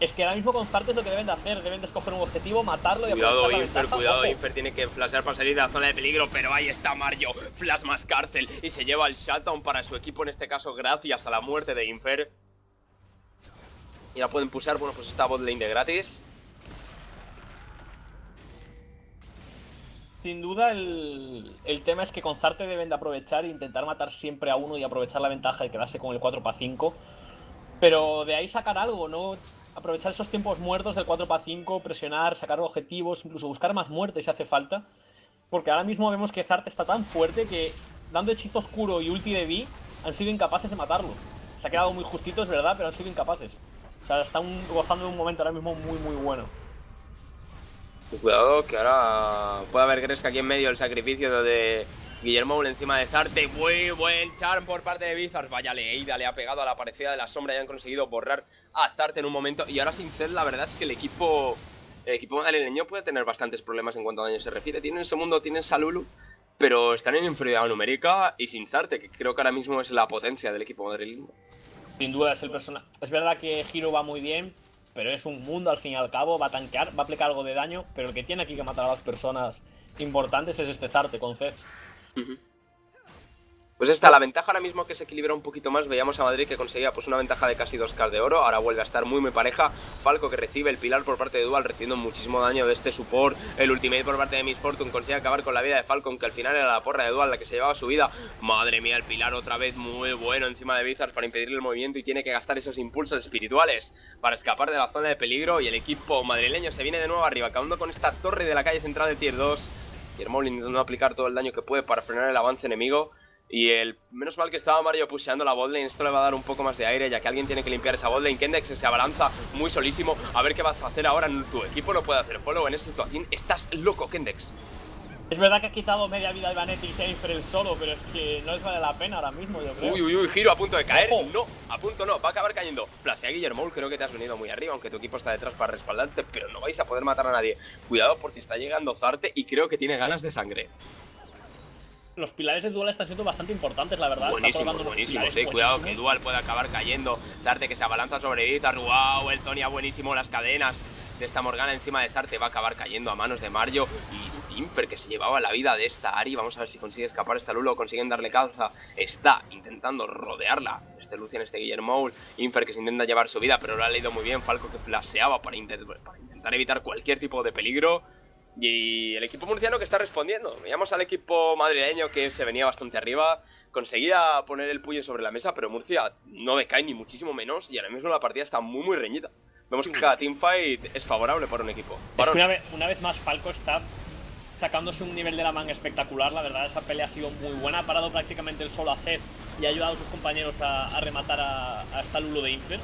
Es que ahora mismo con Zarte es lo que deben de hacer, deben de escoger un objetivo, matarlo y Cuidado Infer, cuidado Infer, tiene que flashear para salir de la zona de peligro, pero ahí está Mario, flash más cárcel y se lleva el shutdown para su equipo en este caso gracias a la muerte de Infer. Y la pueden pulsar, bueno, pues esta botlane de gratis. Sin duda el, tema es que con Zarte deben de aprovechar e intentar matar siempre a uno y aprovechar la ventaja de quedarse con el 4 para 5. Pero de ahí sacar algo, ¿no? Aprovechar esos tiempos muertos del 4 para 5, presionar, sacar objetivos, incluso buscar más muertes si hace falta. porque ahora mismo vemos que Zart está tan fuerte que dando hechizo oscuro y ulti de Vi han sido incapaces de matarlo. Se ha quedado muy justito, es verdad, pero han sido incapaces. O sea, están gozando de un momento ahora mismo muy, muy bueno. Cuidado, que ahora puede haber Gresca aquí en medio el sacrificio de Guillermo encima de Zarte. Muy buen charm por parte de Bizars. Vaya Leida le ha pegado a la parecida de la sombra y han conseguido borrar a Zarte en un momento. Y ahora sin Zed, la verdad es que el equipo el equipo madrileño puede tener bastantes problemas en cuanto a daño se refiere. Tienen segundo, tienen Salulu, pero están en inferioridad numérica y sin Zarte, que creo que ahora mismo es la potencia del equipo madrileño. Sin duda es el personaje. Es verdad que Hiro va muy bien, pero es un mundo al fin y al cabo, va a tanquear, va a aplicar algo de daño, pero el que tiene aquí que matar a las personas importantes es este Zarte con Zed. Pues esta, la ventaja ahora mismo que se equilibra un poquito más, veíamos a Madrid que conseguía pues una ventaja de casi 2k de oro, ahora vuelve a estar muy muy pareja, Falco que recibe el pilar por parte de Dual recibiendo muchísimo daño de este support, el ultimate por parte de Miss Fortune consigue acabar con la vida de Falcon que al final era la porra de Dual la que se llevaba su vida, madre mía el pilar otra vez muy bueno encima de Bizarre para impedirle el movimiento y tiene que gastar esos impulsos espirituales para escapar de la zona de peligro. Y el equipo madrileño se viene de nuevo arriba, acabando con esta torre de la calle central de Tier 2, Guillermo intentando aplicar todo el daño que puede para frenar el avance enemigo y el menos mal que estaba Mario puseando la botlane, esto le va a dar un poco más de aire, ya que alguien tiene que limpiar esa botlane. Kendex se abalanza muy solísimo. A ver qué vas a hacer ahora. Tu equipo no puede hacer follow en esta situación. Estás loco, Kendex. Es verdad que ha quitado media vida de Vanetti y Seinfeld el solo, pero es que no les vale la pena ahora mismo, yo creo. Uy, uy, uy, giro a punto de caer. No, a punto no, va a acabar cayendo. Flasea Guillermo, creo que te has venido muy arriba, aunque tu equipo está detrás para respaldarte, pero no vais a poder matar a nadie. Cuidado porque está llegando Zarte y creo que tiene ganas de sangre los pilares de Dual están siendo bastante importantes, la verdad. Buenísimo, buenísimo, sí, cuidado que Dual puede acabar cayendo. Zarte que se abalanza sobre Vizar, wow, el Tonya buenísimo, las cadenas de esta Morgana encima de Zarte va a acabar cayendo a manos de Mario y Timfer que se llevaba la vida de esta Ari. Vamos a ver si consigue escapar esta Lulo, consiguen darle calza. Está intentando rodearla. Este Lucian, este Guillermo, Infer que se intenta llevar su vida, pero lo ha leído muy bien. Falco que flasheaba para, para intentar evitar cualquier tipo de peligro. Y el equipo murciano que está respondiendo. Veíamos al equipo madrileño que se venía bastante arriba. Conseguía poner el puño sobre la mesa, pero Murcia no decae ni muchísimo menos. Y ahora mismo la partida está muy, muy reñida. Vemos que cada teamfight es favorable para un equipo. Es que una vez, más Falco está sacándose un nivel de la manga espectacular. La verdad, esa pelea ha sido muy buena. Ha parado prácticamente el solo a Zed y ha ayudado a sus compañeros a, rematar a, a esta Lulo de Infer.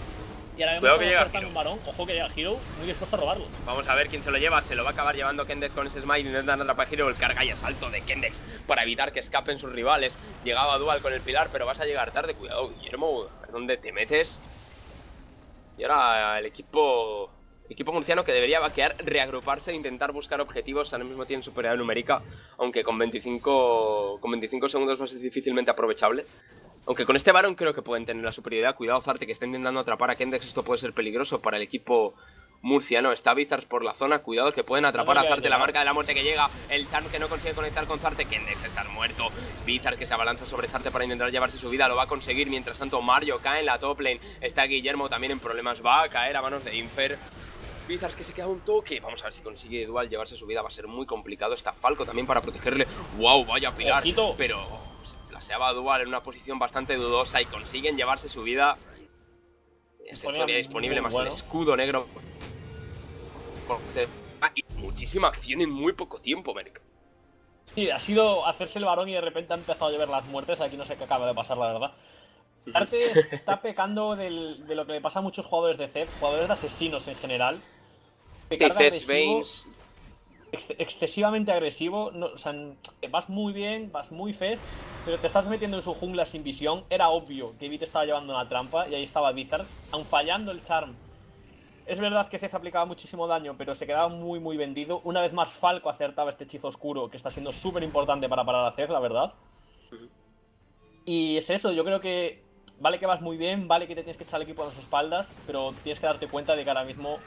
Y ahora vemos que llega un varón. Ojo que llega Hero muy dispuesto a robarlo. Vamos a ver quién se lo lleva. Se lo va a acabar llevando Kendex con ese smite. Intentan atrapar a Hero. El carga y asalto de Kendex para evitar que escapen sus rivales. Llegaba Dual con el pilar, pero vas a llegar tarde. Cuidado, Guillermo. ¿Dónde te metes? Y ahora el equipo equipo murciano que debería vaquear, reagruparse e intentar buscar objetivos. Ahora mismo tienen superioridad numérica, aunque con 25, con 25 segundos va a ser difícilmente aprovechable. Aunque con este varón creo que pueden tener la superioridad. Cuidado, Zarte, que está intentando atrapar a Kendex. Esto puede ser peligroso para el equipo murciano. Está Bizars por la zona. Cuidado que pueden atrapar a Zarte. La marca de la muerte que llega. El Charm que no consigue conectar con Zarte. Kendex está muerto. Bizar que se abalanza sobre Zarte para intentar llevarse su vida. Lo va a conseguir. Mientras tanto, Mario cae en la top lane. Está Guillermo también en problemas. Va a caer a manos de Infer. Bizars que se queda un toque. Vamos a ver si consigue Dual llevarse su vida. Va a ser muy complicado. Está Falco también para protegerle. ¡Wow! Vaya pilar. Pero va Dual en una posición bastante dudosa y consiguen llevarse su vida. Sectoria disponible más el escudo negro. muchísima acción en muy poco tiempo, Merck. Sí, ha sido hacerse el varón y de repente ha empezado a llover las muertes. Aquí no sé qué acaba de pasar, la verdad. Arte está pecando de lo que le pasa a muchos jugadores de Zed, jugadores de asesinos en general. Pecar de excesivamente agresivo. o sea, vas muy bien, vas muy fez, pero te estás metiendo en su jungla sin visión. Era obvio que Evite estaba llevando una trampa y ahí estaba Bizarre, aun fallando el charm. Es verdad que Cez aplicaba muchísimo daño, pero se quedaba muy, muy vendido. Una vez más, Falco acertaba este hechizo oscuro, que está siendo súper importante para parar a Cez, la verdad. Y es eso, yo creo que vale que vas muy bien, vale que te tienes que echar el equipo a las espaldas, pero tienes que darte cuenta de que ahora mismo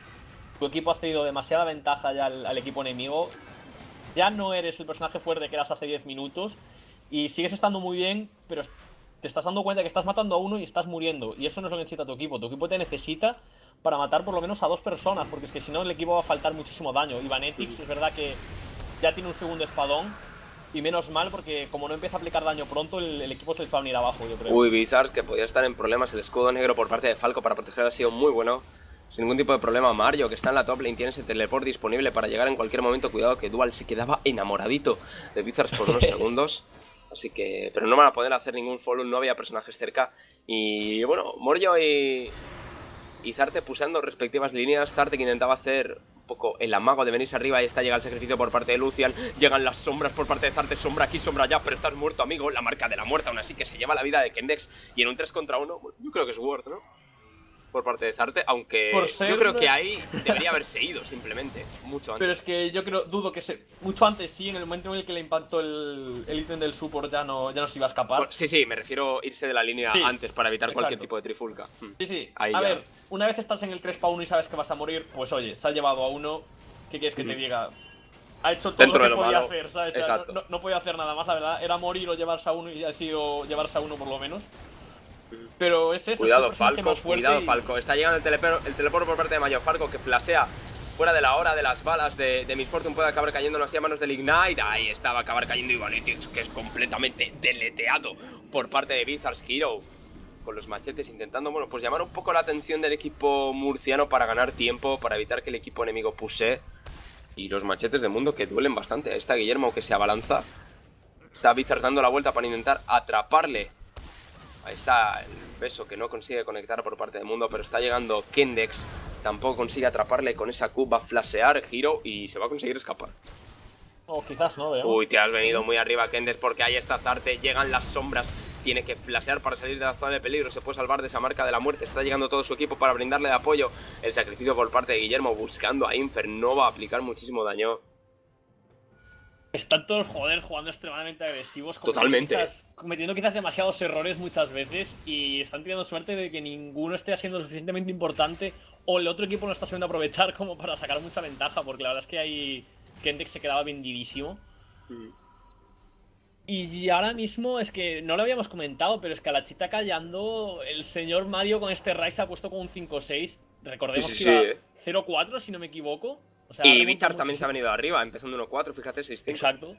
tu equipo ha cedido demasiada ventaja ya al, equipo enemigo. Ya no eres el personaje fuerte que eras hace 10 minutos. Y sigues estando muy bien, pero te estás dando cuenta que estás matando a uno y estás muriendo. Y eso no es lo que necesita tu equipo. Tu equipo te necesita para matar por lo menos a dos personas, porque es que si no el equipo va a faltar muchísimo daño. Y Vanetix es verdad que ya tiene un segundo espadón. Y menos mal, porque como no empieza a aplicar daño pronto, el, equipo se les va a venir abajo, yo creo. Uy, Bizarre, que podía estar en problemas. El escudo negro por parte de Falco para proteger ha sido muy bueno. sin ningún tipo de problema. Mario, que está en la top lane, tiene ese teleport disponible para llegar en cualquier momento. Cuidado que Dual se quedaba enamoradito de Bizarre por unos segundos. Así que, pero no van a poder hacer ningún follow, no había personajes cerca. Y bueno, Morio y, y Zarte pusando respectivas líneas. Zarte que intentaba hacer un poco el amago de venirse arriba. Y está llega el sacrificio por parte de Lucian. Llegan las sombras por parte de Zarte. Sombra aquí, sombra allá. Pero estás muerto, amigo. La marca de la muerte, aún así que se lleva la vida de Kendex. Y en un 3 contra 1, yo creo que es Worth, ¿no? Por parte de Zarte, aunque yo creo que ahí debería haberse ido simplemente, mucho antes. Pero es que yo creo, dudo que se. Mucho antes sí, en el momento en el que le impactó el, ítem del support ya no, ya no se iba a escapar. sí, sí, me refiero a irse de la línea antes para evitar cualquier tipo de trifulca. Hmm. Sí, sí. a ver, una vez estás en el 3 para 1 y sabes que vas a morir, pues oye, se ha llevado a uno. ¿Qué quieres que te diga? Ha hecho todo lo que podía hacer, ¿sabes? no, no, podía hacer nada más, la verdad. Era morir o llevarse a uno y ha decidido llevarse a uno por lo menos. Pero es eso. Cuidado, Falco. Cuidado, Falco. Está llegando el, teleporo, el teleporo por parte de Mayo Falco que flasea fuera de la hora de las balas de, de Miss Fortune. Puede acabar cayendo así a manos del Ignite. Ahí estaba, acabar cayendo Ivanitix, que es completamente deleteado por parte de Bizarre's Hero. Con los machetes intentando, bueno, pues llamar un poco la atención del equipo murciano para ganar tiempo, para evitar que el equipo enemigo puse. Y los machetes de mundo que duelen bastante. Ahí está Guillermo que se abalanza. Está Bizarre dando la vuelta para intentar atraparle. Ahí está el Beso que no consigue conectar por parte del mundo, pero está llegando Kendex. Tampoco consigue atraparle con esa Q. Va a flashear, giro y se va a conseguir escapar. O quizás no, Uy, te has venido muy arriba, Kendex, porque ahí está Zarte. Llegan las sombras. Tiene que flashear para salir de la zona de peligro. Se puede salvar de esa marca de la muerte. Está llegando todo su equipo para brindarle de apoyo. El sacrificio por parte de Guillermo buscando a Infer. No va a aplicar muchísimo daño. Están todos, joder, jugando extremadamente agresivos. Totalmente. cometiendo quizás demasiados errores muchas veces y están teniendo suerte de que ninguno esté haciendo lo suficientemente importante o el otro equipo no está sabiendo aprovechar como para sacar mucha ventaja, porque la verdad es que ahí Kendex se quedaba vendidísimo. Mm. Y ahora mismo es que no lo habíamos comentado, pero es que a la chita callando, el señor Mario con este Rise ha puesto con un 5-6. Recordemos que iba 0-4, si no me equivoco y Bizarre también se ha venido arriba, empezando 1-4, fíjate, 6 Exacto.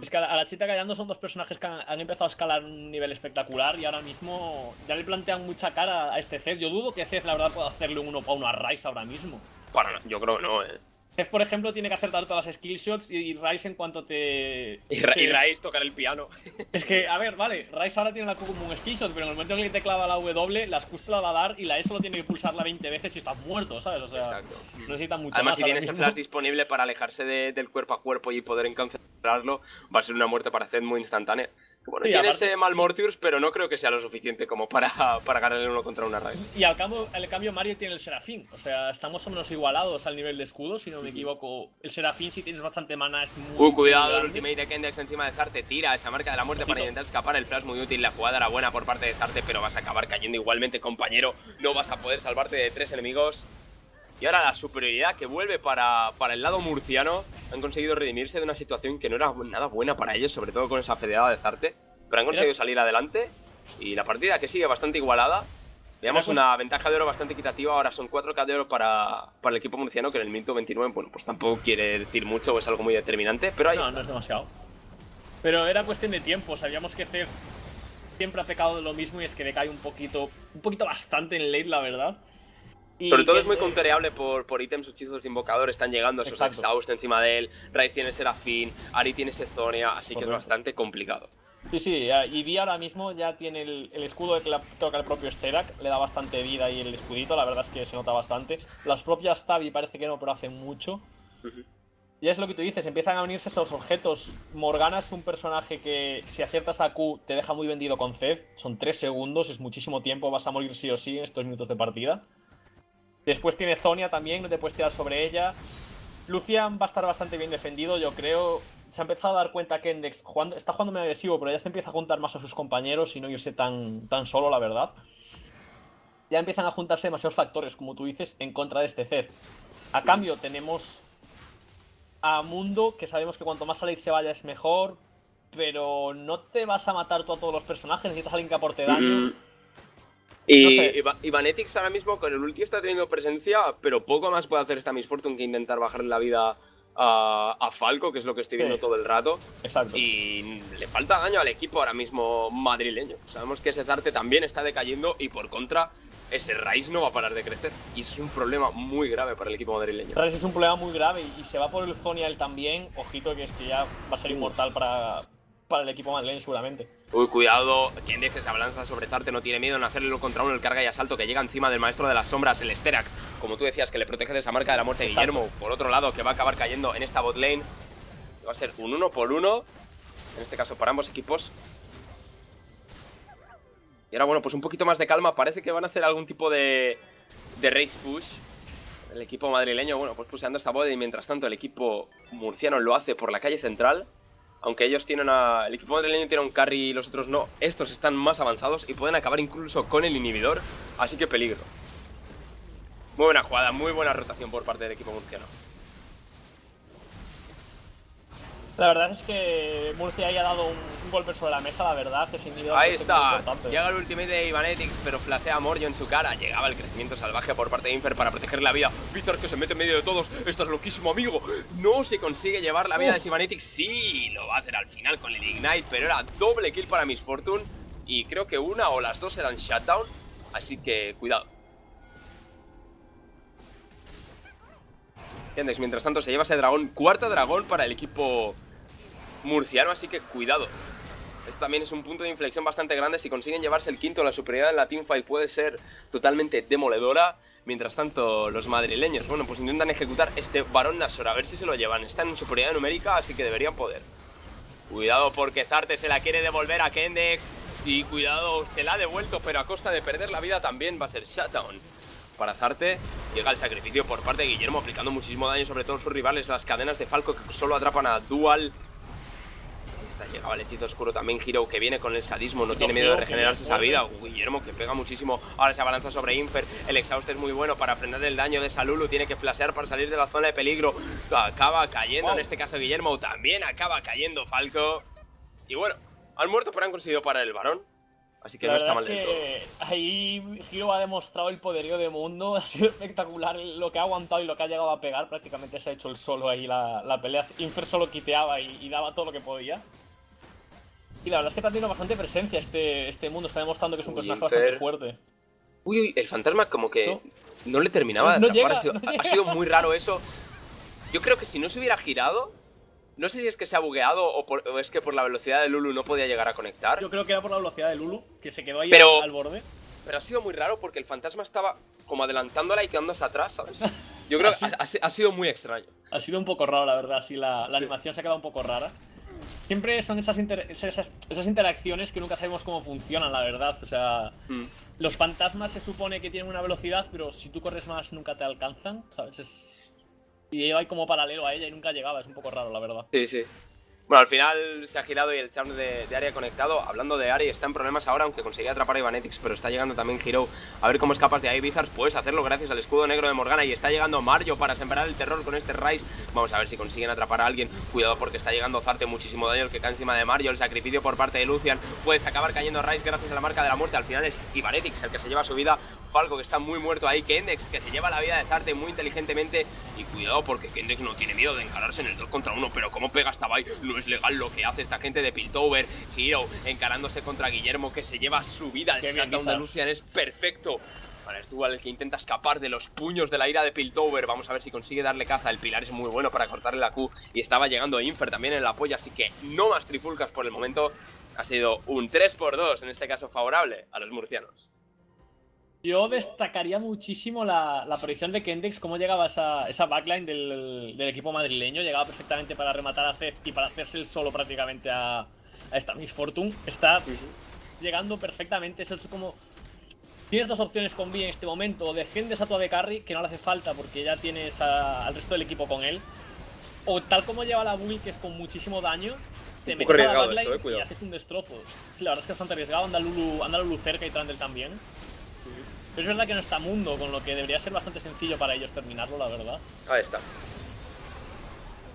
Es que a la Chita Callando son dos personajes que han, empezado a escalar un nivel espectacular y ahora mismo ya le plantean mucha cara a este Zed. Yo dudo que Zed, la verdad, pueda hacerle un 1 para uno a Rice ahora mismo. Para, yo creo que no, eh. Jeff, por ejemplo, tiene que acertar todas las skill shots y Rice en cuanto te. Y, Rice tocar el piano. Es que, a ver, vale, Rice ahora tiene la Q como un skill shot, pero en el momento en que te clava la W, la Q la va a dar y la E solo tiene que pulsarla 20 veces y está muerto, ¿sabes? O sea, Exacto. necesita mucho Además, si tienes el flash disponible para alejarse del cuerpo a cuerpo y poder encancelarlo, va a ser una muerte para Zed muy instantánea. Bueno, tiene ese mal Mortius, pero no creo que sea lo suficiente como para, para ganarle uno contra una raíz. Y al cambio, al cambio Mario tiene el Serafín. O sea, estamos o menos igualados al nivel de escudo, si no me equivoco. El Serafín, si tienes bastante mana, es muy. Uy, cuidado, el ultimate de Kendex encima de Zarte tira esa marca de la muerte para intentar escapar. El flash muy útil, la jugada era buena por parte de Zarte, pero vas a acabar cayendo igualmente, compañero. No vas a poder salvarte de tres enemigos. Y ahora la superioridad que vuelve para, para, el lado murciano. Han conseguido redimirse de una situación que no era nada buena para ellos, sobre todo con esa fedeada de Zarte pero han conseguido salir adelante. Y la partida que sigue bastante igualada. Veamos una ventaja de oro bastante equitativa. Ahora son 4K de oro para, para el equipo murciano, que en el minuto 29, bueno, pues tampoco quiere decir mucho o es algo muy determinante, pero ahí No, no es demasiado. Pero era cuestión de tiempo. Sabíamos que Zed siempre ha pecado de lo mismo y es que le cae un poquito, un poquito bastante en late, la verdad. Sobre todo es muy countereable por, por ítems, hechizos de invocador, están llegando esos exhaust encima de él, Raiz tiene Serafín, Ari tiene Sezonia, así que es bastante complicado. Sí, sí, y Vi ahora mismo ya tiene el, escudo que toca el propio Sterak, le da bastante vida y el escudito, la verdad es que se nota bastante. Las propias Tabi parece que no, pero hacen mucho. Y es lo que tú dices, empiezan a venirse esos objetos. Morgana es un personaje que si aciertas a Q te deja muy vendido con Zed. Son 3 segundos, es muchísimo tiempo, vas a morir sí o sí en estos minutos de partida. Después tiene Zonia también, no te puedes tirar sobre ella. Lucian va a estar bastante bien defendido, yo creo se ha empezado a dar cuenta que Endex está jugando muy agresivo, pero ya se empieza a juntar más a sus compañeros y no irse tan, tan solo, la verdad. Ya empiezan a juntarse demasiados factores, como tú dices, en contra de este Zed. A cambio, tenemos a Mundo, que sabemos que cuanto más Alex se vaya es mejor, pero no te vas a matar tú a todos los personajes, necesitas a alguien que aporte daño. Y, ahora mismo con el ulti está teniendo presencia, pero poco más puede hacer esta Miss Fortune que intentar bajarle la vida a, Falco, que es lo que estoy viendo todo el rato. Exacto. Y le falta daño al equipo ahora mismo madrileño. Sabemos que ese Zarte también está decayendo y por contra ese Rice no va a parar de crecer. Y eso es un problema muy grave para el equipo madrileño. Rice es un problema muy grave y se va por el Zonial también. Ojito que es que ya va a ser inmortal para, para el equipo madrileño seguramente. Uy, cuidado, quien deje esa balanza sobre Zarte no tiene miedo en hacerlo contra uno el carga y asalto que llega encima del maestro de las sombras, el Sterak. Como tú decías, que le protege de esa marca de la muerte de Guillermo. Por otro lado, que va a acabar cayendo en esta bot lane. Va a ser un uno por uno. En este caso, para ambos equipos. Y ahora, bueno, pues un poquito más de calma. Parece que van a hacer algún tipo de, de race push. El equipo madrileño, bueno, pues puseando esta bot y mientras tanto el equipo murciano lo hace por la calle central. Aunque ellos tienen a... El equipo madrileño tiene un carry y los otros no. Estos están más avanzados y pueden acabar incluso con el inhibidor. Así que peligro. Muy buena jugada, muy buena rotación por parte del equipo murciano. La verdad es que Murcia ahí ha dado un, golpe sobre la mesa, la verdad, que sin duda Ahí está, llega el ultimate de Ivanetics, pero flashea a Morio en su cara. Llegaba el crecimiento salvaje por parte de Infer para proteger la vida. Bizarre que se mete en medio de todos, estás loquísimo, amigo. No se consigue llevar la vida de Ivanetics, sí, lo va a hacer al final con el Ignite, pero era doble kill para Miss Fortune. Y creo que una o las dos eran shutdown, así que cuidado. Mientras tanto se lleva ese dragón, cuarto dragón para el equipo murciano, así que cuidado. Esto también es un punto de inflexión bastante grande. Si consiguen llevarse el quinto, la superioridad en la teamfight puede ser totalmente demoledora. Mientras tanto, los madrileños, bueno, pues intentan ejecutar este varón Nasor, a ver si se lo llevan. Está en superioridad numérica, así que deberían poder. Cuidado porque Zarte se la quiere devolver a Kendex. Y cuidado, se la ha devuelto, pero a costa de perder la vida también va a ser Shutdown para Zarte. Llega el sacrificio por parte de Guillermo, aplicando muchísimo daño sobre todos sus rivales. Las cadenas de Falco que solo atrapan a Dual. Está, llegaba el hechizo oscuro también. Hero que viene con el sadismo, no tiene miedo de regenerarse esa vida. Guillermo que pega muchísimo. Ahora se abalanza sobre Infer. El exhausto es muy bueno para frenar el daño de Salulu. Tiene que flashear para salir de la zona de peligro. Acaba cayendo, en este caso Guillermo. También acaba cayendo Falco. Y bueno, han muerto, pero han conseguido parar el varón. Así que no está mal del todo. Ahí Hiro ha demostrado el poderío de mundo, ha sido espectacular lo que ha aguantado y lo que ha llegado a pegar. Prácticamente se ha hecho el solo ahí la, pelea. Infer solo quiteaba y, daba todo lo que podía. Y la verdad es que ha tenido bastante presencia este, este mundo, está demostrando que es un personaje bastante fuerte. Uy, uy, el fantasma como que no, le terminaba de atrapar. ha sido muy raro eso. Yo creo que si no se hubiera girado, no sé si es que se ha bugueado o, es que por la velocidad de Lulu no podía llegar a conectar. Yo creo que era por la velocidad de Lulu, que se quedó ahí al, borde. Pero ha sido muy raro porque el fantasma estaba como adelantándola y quedándose atrás, ¿sabes? Yo creo que ha, sido muy extraño. Ha sido un poco raro, la verdad. Sí, la, animación se ha quedado un poco rara. Siempre son esas, esas, interacciones que nunca sabemos cómo funcionan, la verdad. O sea, mm. los fantasmas se supone que tienen una velocidad, pero si tú corres más nunca te alcanzan, ¿sabes? Es, y iba ahí como paralelo a ella y nunca llegaba, es un poco raro, la verdad. Sí, sí. Bueno, al final se ha girado y el charm de, de Ari conectado. Hablando de Ari, está en problemas ahora, aunque conseguía atrapar a Ivanetics, pero está llegando también Hero. A ver cómo es capaz de ahí Bizarre. Puedes hacerlo gracias al escudo negro de Morgana. Y está llegando Mario para sembrar el terror con este Rise. Vamos a ver si consiguen atrapar a alguien. Cuidado porque está llegando Zarte, muchísimo daño el que cae encima de Mario. El sacrificio por parte de Lucian. Puedes acabar cayendo Rise gracias a la marca de la muerte. Al final es Ivanetics el que se lleva su vida. Falco que está muy muerto ahí. Kendex que se lleva la vida de Zarte muy inteligentemente. Y cuidado porque Kendex no tiene miedo de encararse en el 2 contra 1. Pero como pega esta bye, no es legal lo que hace esta gente de Piltover. Hero encarándose contra Guillermo que se lleva su vida. El shutdown de Lucian es perfecto. Para Stual el que intenta escapar de los puños de la ira de Piltover. Vamos a ver si consigue darle caza. El pilar es muy bueno para cortarle la Q. Y estaba llegando Infer también en el apoyo. Así que no más trifulcas por el momento. Ha sido un 3x2, en este caso favorable a los murcianos. Yo destacaría muchísimo la, la aparición de Kendex, cómo llegaba esa, esa backline del, equipo madrileño. Llegaba perfectamente para rematar a Zed y para hacerse el solo prácticamente a, esta Miss Fortune. Está llegando perfectamente. Eso es como. Tienes dos opciones con B en este momento. O defiendes a tu AD Carry, que no le hace falta porque ya tienes al resto del equipo con él. O tal como lleva la build, que es con muchísimo daño, te metes a la backline eh, y haces un destrozo. Sí, la verdad es que es bastante arriesgado. Anda Lulu, anda Lulu cerca y Trandel también. Pero es verdad que no está mundo, con lo que debería ser bastante sencillo para ellos terminarlo, la verdad. Ahí está.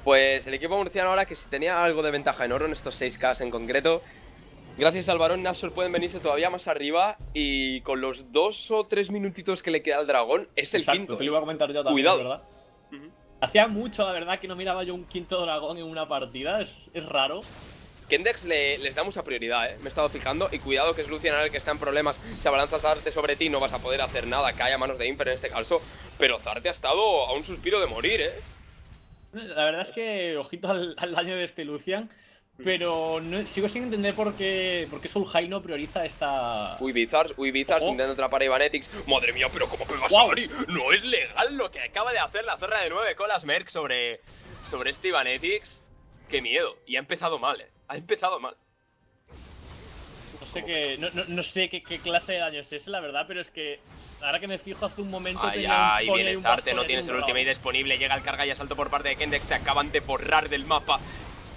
Pues el equipo murciano ahora que si tenía algo de ventaja en oro en estos 6K en concreto, gracias al varón Nasor pueden venirse todavía más arriba y con los dos o tres minutitos que le queda al dragón es el quinto. Te lo iba a comentar yo también, Cuidado. ¿verdad? Hacía mucho, la verdad, que no miraba yo un quinto dragón en una partida. Es, es raro. Kendex le, les da mucha prioridad, ¿eh? Me he estado fijando. Y cuidado que es Lucian el que está en problemas. Si abalanza Zarte sobre ti, no vas a poder hacer nada. Cae a manos de Infer en este caso. Pero Zarte ha estado a un suspiro de morir, ¿eh? La verdad es que, ojito al, daño de este Lucian. Pero sigo sin entender por qué, por qué Soulhai no prioriza esta. Uy, Bizarre, uy, Bizarre, intentando atrapar a Ivanetics. Madre mía, pero ¿cómo pegas a Ari? No es legal lo que acaba de hacer la zorra de 9 con las Merc sobre, sobre este Ivanetics. Qué miedo. Y ha empezado mal, eh. Ha empezado mal. No sé, qué, no, sé qué, clase de daño es ese, la verdad, pero es que ahora que me fijo hace un momento Ay, tenía ahí viene Zarte, no tienes el ultimate disponible, llega el carga y asalto por parte de Kendex, te acaban de borrar del mapa.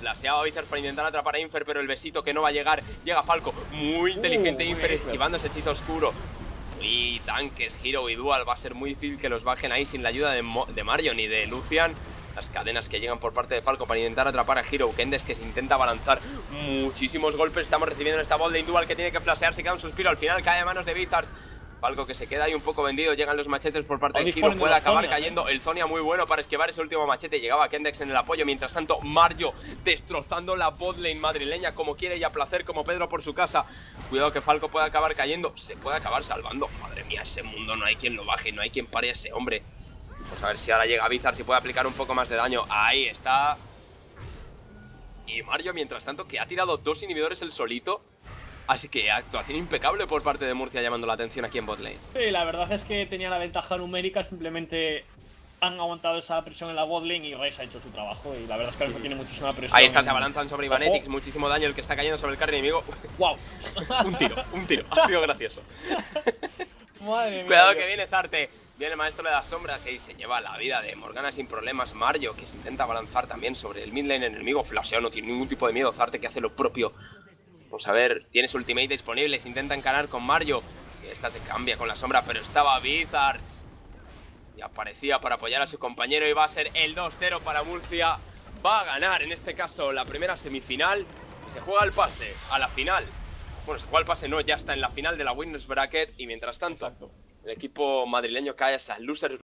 Flaseaba Bizarre para intentar atrapar a Infer, pero el besito que no va a llegar, llega Falco. Muy inteligente uh, Infer esquivando ese hechizo oscuro. Y tanques, Hero y Dual, va a ser muy difícil que los bajen ahí sin la ayuda de, de Mario ni de Lucian las cadenas que llegan por parte de Falco para intentar atrapar a Hero Kendes que se intenta balanzar muchísimos golpes. Estamos recibiendo en esta bola de Indual que tiene que flashear, se queda un suspiro, al final cae a manos de Bizarre. Falco que se queda ahí un poco vendido, llegan los machetes por parte de Hero, puede acabar cayendo ¿eh? el Zonia muy bueno para esquivar ese último machete, llegaba Kendex en el apoyo, mientras tanto Mario destrozando la botlane madrileña como quiere y a placer como Pedro por su casa, cuidado que Falco puede acabar cayendo, se puede acabar salvando, madre mía ese mundo no hay quien lo baje, no hay quien pare a ese hombre, Vamos a ver si ahora llega Bizarre, si puede aplicar un poco más de daño. Ahí está. Y Mario, mientras tanto, que ha tirado dos inhibidores el solito. Así que actuación impecable por parte de Murcia llamando la atención aquí en botlane. Sí, la verdad es que tenía la ventaja numérica, simplemente han aguantado esa presión en la botlane y Reis ha hecho su trabajo. Y la verdad es que tiene muchísima presión. Ahí está, se abalanzan sobre Ivanetix, muchísimo daño el que está cayendo sobre el carry enemigo. ¡Wow! un tiro, un tiro, ha sido gracioso. Cuidado que viene Zarte. Viene el maestro de las sombras y se lleva la vida de Morgana sin problemas. Mario, que se intenta balanzar también sobre el midlane enemigo. Flasheo no tiene ningún tipo de miedo. Zarte que hace lo propio. Vamos a ver, tiene su ultimate disponible. Se intenta encarar con Mario. Esta se cambia con la sombra, pero estaba Bizards. Y aparecía para apoyar a su compañero y va a ser el 2-0 para Murcia. Va a ganar en este caso la primera semifinal y se juega el pase a la final. Bueno, se juega el pase, no, ya está en la final de la Winners Bracket y mientras tanto... El equipo madrileño cae a esa Losers